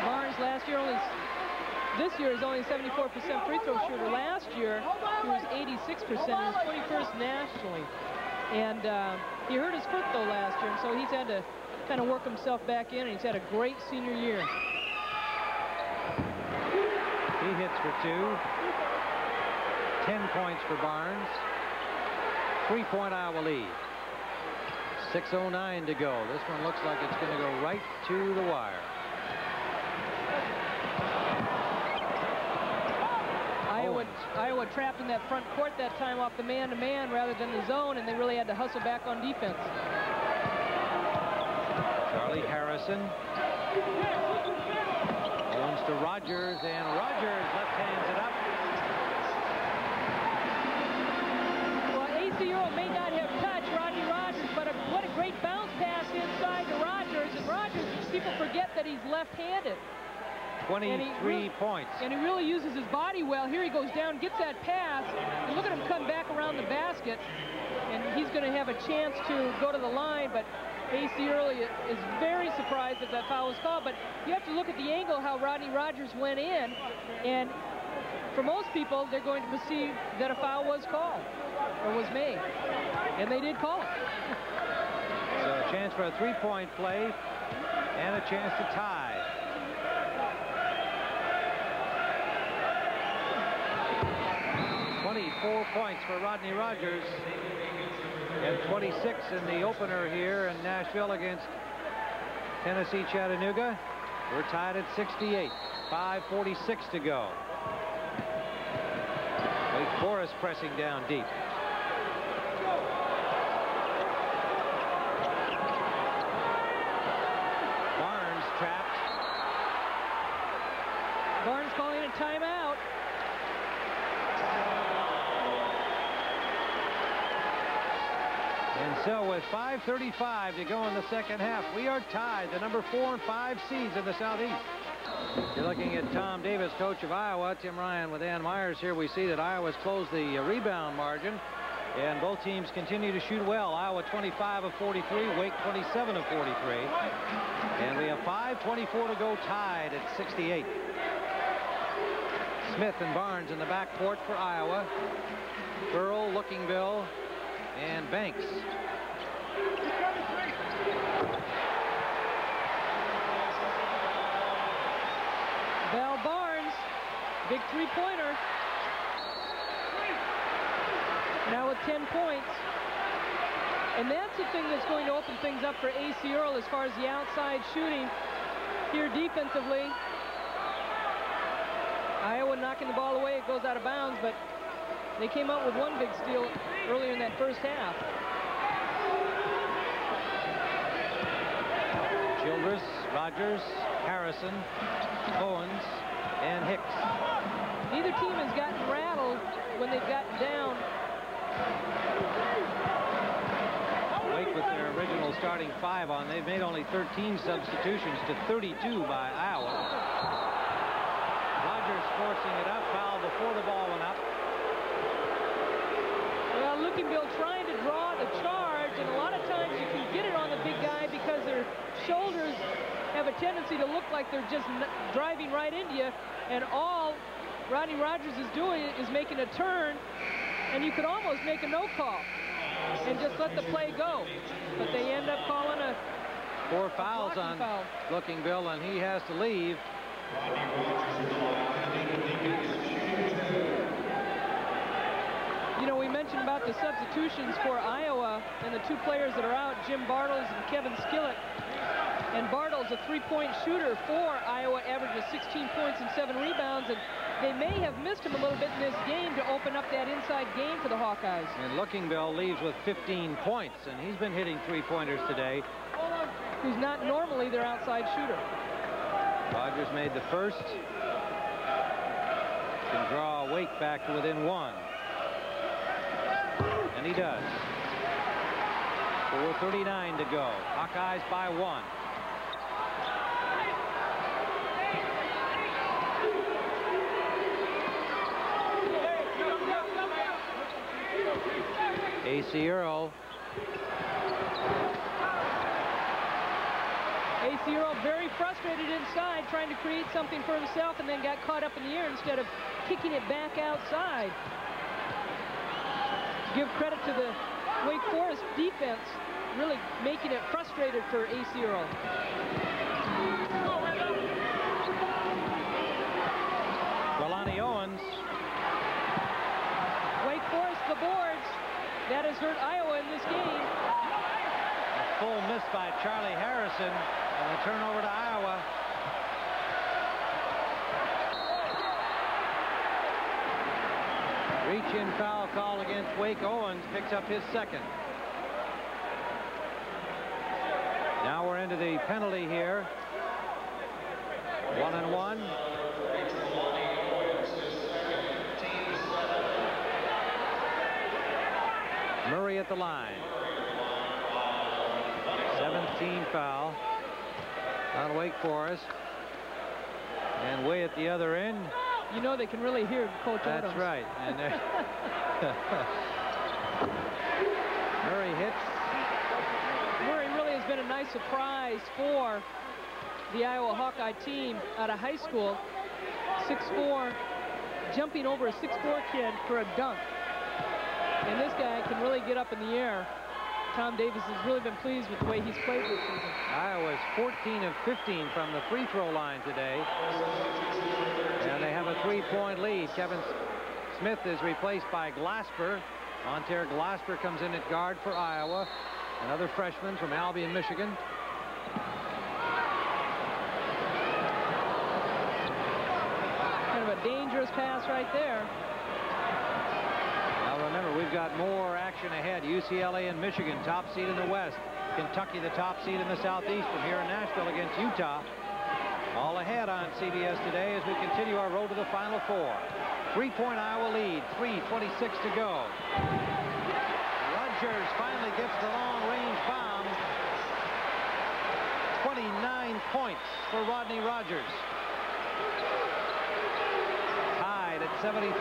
Barnes last year only, this year is only 74% free throw shooter. Last year he was 86%, he was 21st nationally. And uh, he hurt his foot though last year, and so he's had to kind of work himself back in, and he's had a great senior year. He hits for two. 10 points for Barnes. Three-point Iowa lead. 6.09 to go. This one looks like it's going to go right to the wire. Iowa, Iowa trapped in that front court that time off the man-to-man -man rather than the zone, and they really had to hustle back on defense. Charlie Harrison Owens to Rogers, and Rogers left hands it up. Well, Acie Earl may not have touched Rodney Rogers, but a, what a great bounce pass inside to Rogers. And Rogers, people forget that he's left-handed. 23 really, points. And he really uses his body well. Here he goes down, gets that pass, and look at him come back around the basket. And he's going to have a chance to go to the line, but Acie Early is very surprised that that foul was called. But you have to look at the angle how Rodney Rogers went in, and for most people, they're going to perceive that a foul was called or was made, and they did call it. So a chance for a three-point play and a chance to tie. Twenty-four points for Rodney Rogers and 26 in the opener here in Nashville against Tennessee Chattanooga. We're tied at 68. 5.46 to go. Wake Forest pressing down deep. Barnes trapped. Barnes calling a timeout. And so with 5.35 to go in the second half, we are tied, the number four and five seeds in the Southeast. You're looking at Tom Davis, coach of Iowa. Tim Ryan with Ann Meyers here. We see that Iowa's closed the uh, rebound margin. And both teams continue to shoot well. Iowa 25 of 43, Wake 27 of 43. And we have 5.24 to go tied at 68. Smith and Barnes in the backcourt for Iowa. Earl, Lookingbill, and Banks. Val Barnes, big three-pointer. Now with 10 points. And that's the thing that's going to open things up for Acie Earl as far as the outside shooting here defensively. Iowa knocking the ball away. It goes out of bounds, but they came out with one big steal earlier in that first half. Childress, Rogers, Harrison, Owens, and Hicks. Neither team has gotten rattled when they've gotten down. Wake with their original starting five on. They've made only 13 substitutions to 32 by Iowa. Rogers forcing it up, foul before the ball went up. Well, Lookingbill trying to draw the charge, and a lot of times you can get it on the big guy because their shoulders have a tendency to look like they're just driving right into you, and all Rodney Rogers is doing is making a turn, and you could almost make a no call and just let the play go. But they end up calling a Four fouls on foul. Lookingbill, and he has to leave. You know, we mentioned about the substitutions for Iowa and the two players that are out, Jim Bartels and Kevin Skillett. And Bartles, a three-point shooter for Iowa, averages 16 points and seven rebounds. And they may have missed him a little bit in this game to open up that inside game for the Hawkeyes. And Lookingbill leaves with 15 points, and he's been hitting three-pointers today. Who's not normally their outside shooter. Rogers made the first. Can draw Wake back to within one. And he does. 4.39 to go. Hawkeyes by one. Acie Earl. Acie Earl very frustrated inside, trying to create something for himself, and then got caught up in the air instead of kicking it back outside. Give credit to the Wake Forest defense, really making it frustrated for Acie Earl. Trelonnie Owens. Wake Forest, the boards. That has hurt Iowa in this game. A full miss by Charlie Harrison. And a turnover to Iowa. Reach-in foul call against Wake. Owens picks up his second. Now we're into the penalty here. One and one. Murray at the line. 17 foul on Wake Forest. And way at the other end. You know they can really hear Coach That's Adams. right. And Murray hits. Murray really has been a nice surprise for the Iowa Hawkeye team out of high school. 6'4", jumping over a 6'4 kid for a dunk. And this guy can really get up in the air. Tom Davis has really been pleased with the way he's played this season. Iowa's 14 of 15 from the free throw line today. And they have a three-point lead. Kevin Smith is replaced by Glasper. Mon'ter Glasper comes in at guard for Iowa. Another freshman from Albion, Michigan. Kind of a dangerous pass right there. Now remember, we've got more action ahead. UCLA and Michigan, top seed in the West. Kentucky, the top seed in the Southeast from here in Nashville against Utah. All ahead on CBS today as we continue our road to the Final Four. Three-point Iowa lead, 3.26 to go. Rogers finally gets the long-range bomb. 29 points for Rodney Rogers. Tied at 73.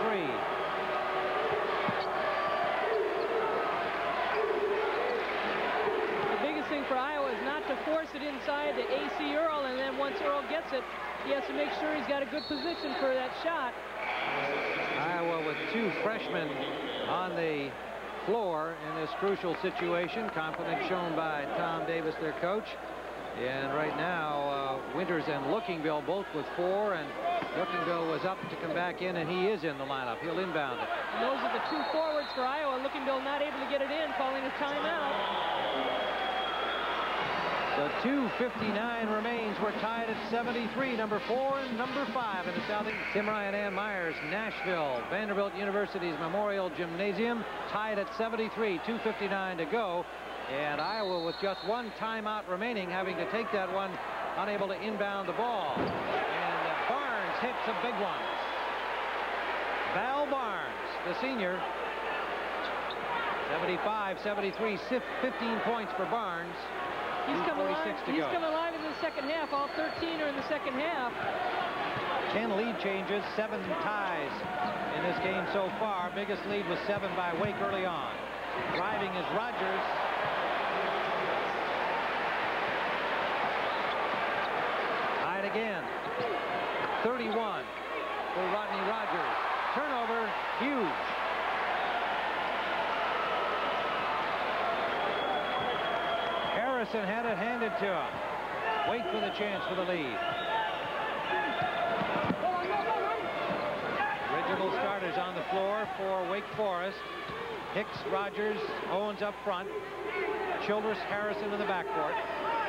The biggest thing for Iowa is not to force it inside to Acie Earl, and then once Earl gets it, he has to make sure he's got a good position for that shot. Iowa with two freshmen on the floor in this crucial situation. Confidence shown by Tom Davis, their coach. And right now, uh, Winters and Lookingbill both with four, and Lookingbill was up to come back in, and he is in the lineup. He'll inbound it. And those are the two forwards for Iowa. Lookingbill not able to get it in, calling a timeout. The 2.59 remains. We're tied at 73, number four and number five in the South. Tim Ryan, Ann Meyers, Nashville, Vanderbilt University's Memorial Gymnasium, tied at 73, 2.59 to go. And Iowa with just one timeout remaining, having to take that one, unable to inbound the ball. And uh, Barnes hits a big one. Val Barnes, the senior, 75, 73, 15 points for Barnes. He's come alive. He's go. come alive in the second half. All 13 are in the second half. 10 lead changes, seven ties in this game so far. Biggest lead was seven by Wake early on. Driving is Rogers. Tied again. 31 for Rodney Rogers. Turnover, huge. Harrison had it handed to him. Wait for the chance for the lead. Original starters on the floor for Wake Forest. Hicks, Rogers, Owens up front. Childress, Harrison in the backcourt.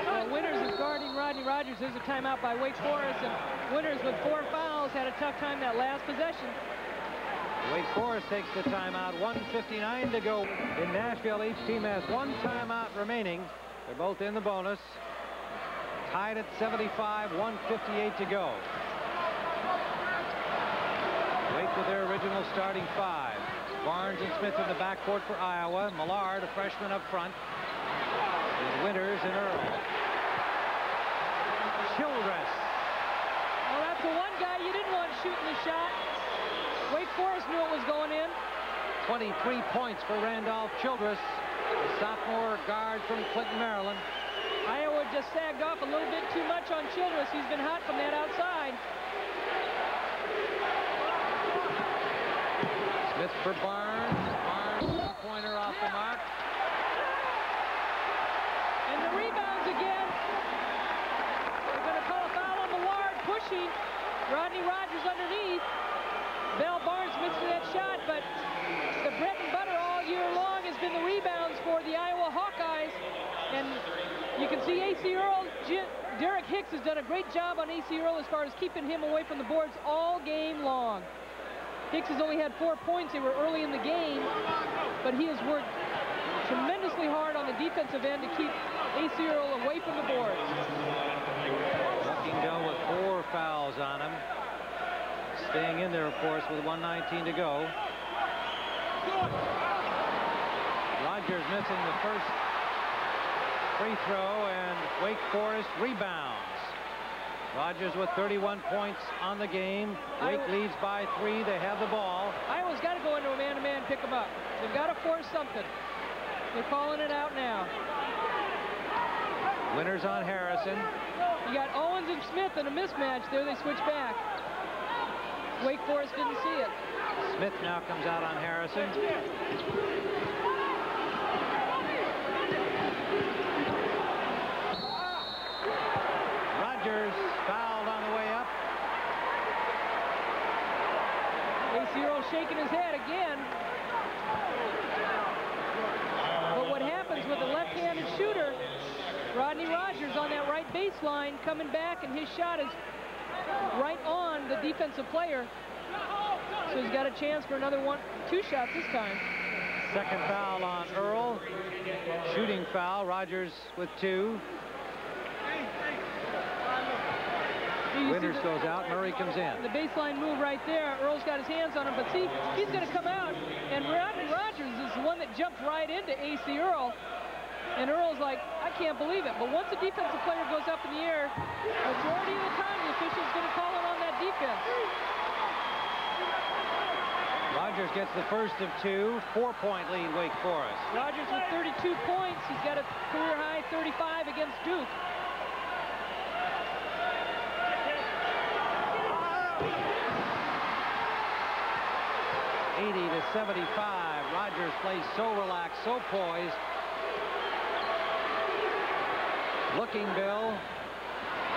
Well, Winters is guarding Rodney Rogers. There's a timeout by Wake Forest, and Winters with four fouls had a tough time that last possession. Wake Forest takes the timeout. 159 to go in Nashville. Each team has one timeout remaining. They're both in the bonus. Tied at 75, 158 to go. Wake with their original starting five. Barnes and Smith in the backcourt for Iowa. Millard, a freshman up front. With Winters and Earl. Childress. Well, that's the one guy you didn't want shooting the shot. Wake Forest knew it was going in. 23 points for Randolph Childress, sophomore guard from Clinton, Maryland. Iowa just sagged off a little bit too much on Childress. He's been hot from that outside. Smith for Barnes. Barnes, pointer off the mark. And the rebounds again. They're going to call a foul on Millard, pushing Rodney Rogers underneath. Val Barnes missed that shot, but the bread and butter year long has been the rebounds for the Iowa Hawkeyes. And you can see Acie Earl, J Derek Hicks has done a great job on Acie Earl as far as keeping him away from the boards all game long. Hicks has only had four points. They were early in the game, but he has worked tremendously hard on the defensive end to keep Acie Earl away from the boards. Lookingbill with four fouls on him. Staying in there, of course, with 119 to go. Rogers missing the first free throw, and Wake Forest rebounds. Rogers with 31 points on the game. Wake leads by three. They have the ball. Iowa's got to go into a man-to-man, pick them up. They've got to force something. They're calling it out now. Winters on Harrison. You got Owens and Smith in a mismatch there. They switch back. Wake Forest didn't see it. Smith now comes out on Harrison. Rogers fouled on the way up. Earl shaking his head again. But what happens with a left-handed shooter, Rodney Rogers on that right baseline coming back, and his shot is right on the defensive player. So he's got a chance for another one, two shots this time. Second foul on Earl. Shooting foul. Rogers with two. Winters goes out. Murray comes in. The baseline move right there. Earl's got his hands on him, but see, he's going to come out, and Rodney Rogers is the one that jumped right into Acie Earl. And Earl's like, I can't believe it. But once a defensive player goes up in the air, majority of the time the official's going to call him on that defense. Rogers gets the first of two. Four-point lead, Wake Forest. Rogers with 32 points. He's got a career high 35 against Duke. Eighty to 75. Rogers plays so relaxed, so poised. Lookingbill.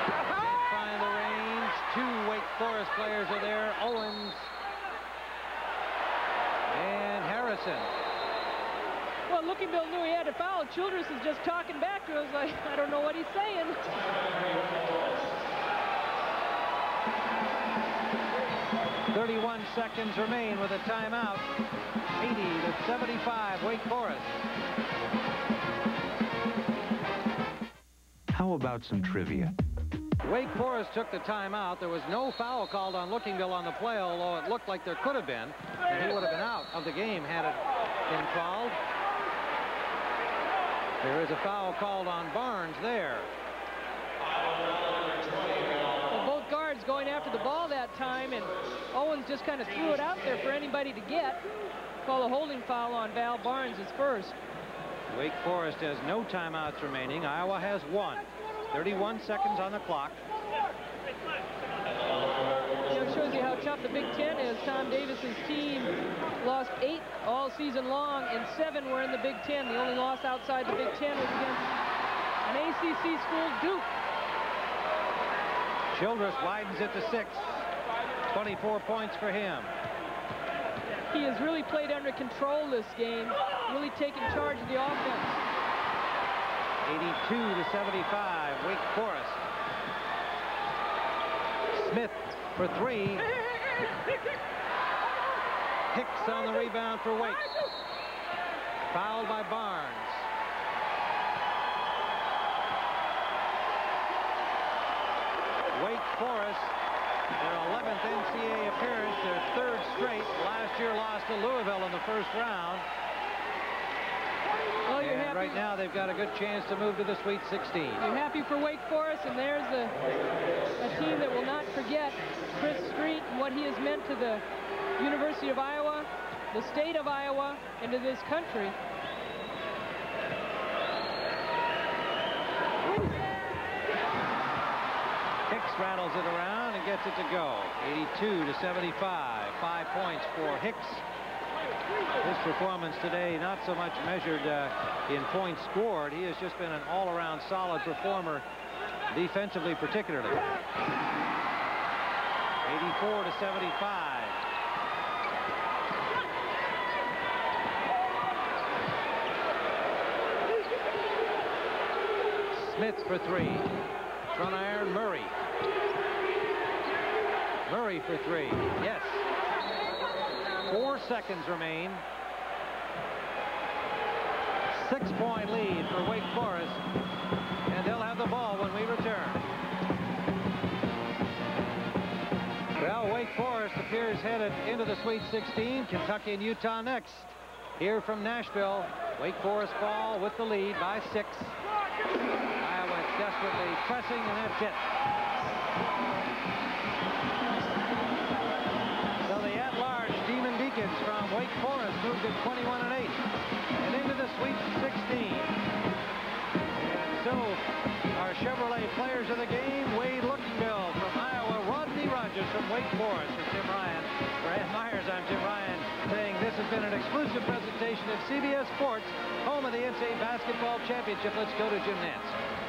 Can't find the range. Two Wake Forest players are there. Owens and Harrison. Well, Lookingbill knew he had to foul. Childress is just talking back to us like, I don't know what he's saying. 31 seconds remain with a timeout. 80 to 75, Wake Forest. How about some trivia? Wake Forest took the timeout. There was no foul called on Lookingbill on the play, although it looked like there could have been. And he would have been out of the game had it been called. There is a foul called on Barnes there. Well, both guards going after the ball that time, and Owens just kind of threw it out there for anybody to get. Call a holding foul on Val Barnes is first. Wake Forest has no timeouts remaining. Iowa has one. 31 seconds on the clock. You know, shows you how tough the Big Ten is. Tom Davis's team lost eight all season long, and seven were in the Big Ten. The only loss outside the Big Ten was against an ACC school, Duke. Childress widens it to six. 24 points for him. He has really played under control this game, really taken charge of the offense. 82 to 75, Wake Forest. Smith for three. Hicks on the rebound for Wake. Fouled by Barnes. Wake Forest, their 11th NCAA appearance, their third straight. Last year lost to Louisville in the first round. Well, you're and happy. right now they've got a good chance to move to the Sweet 16. You're happy for Wake Forest, and there's a, a team that will not forget Chris Street and what he has meant to the University of Iowa, the state of Iowa, and to this country. Hicks rattles it around gets it to go. 82 to 75. Five points for Hicks. His performance today not so much measured uh, in points scored. He has just been an all-around solid performer defensively particularly. 84 to 75. Smith for three. Iron, Murray. Murray for three. Yes. Four seconds remain. Six-point lead for Wake Forest. And they'll have the ball when we return. Well, Wake Forest, appears headed into the Sweet 16. Kentucky and Utah next. Here from Nashville, Wake Forest ball with the lead by six. Iowa desperately pressing, and that's it. 21 and 8 and into the Sweet 16. And so our Chevrolet players of the game, Wade Lookingbill from Iowa, Rodney Rogers from Wake Forest, and Tim Ryan. Brad Meyers, I'm Tim Ryan, saying this has been an exclusive presentation of CBS Sports, home of the NCAA Basketball Championship. Let's go to Jim Nantz.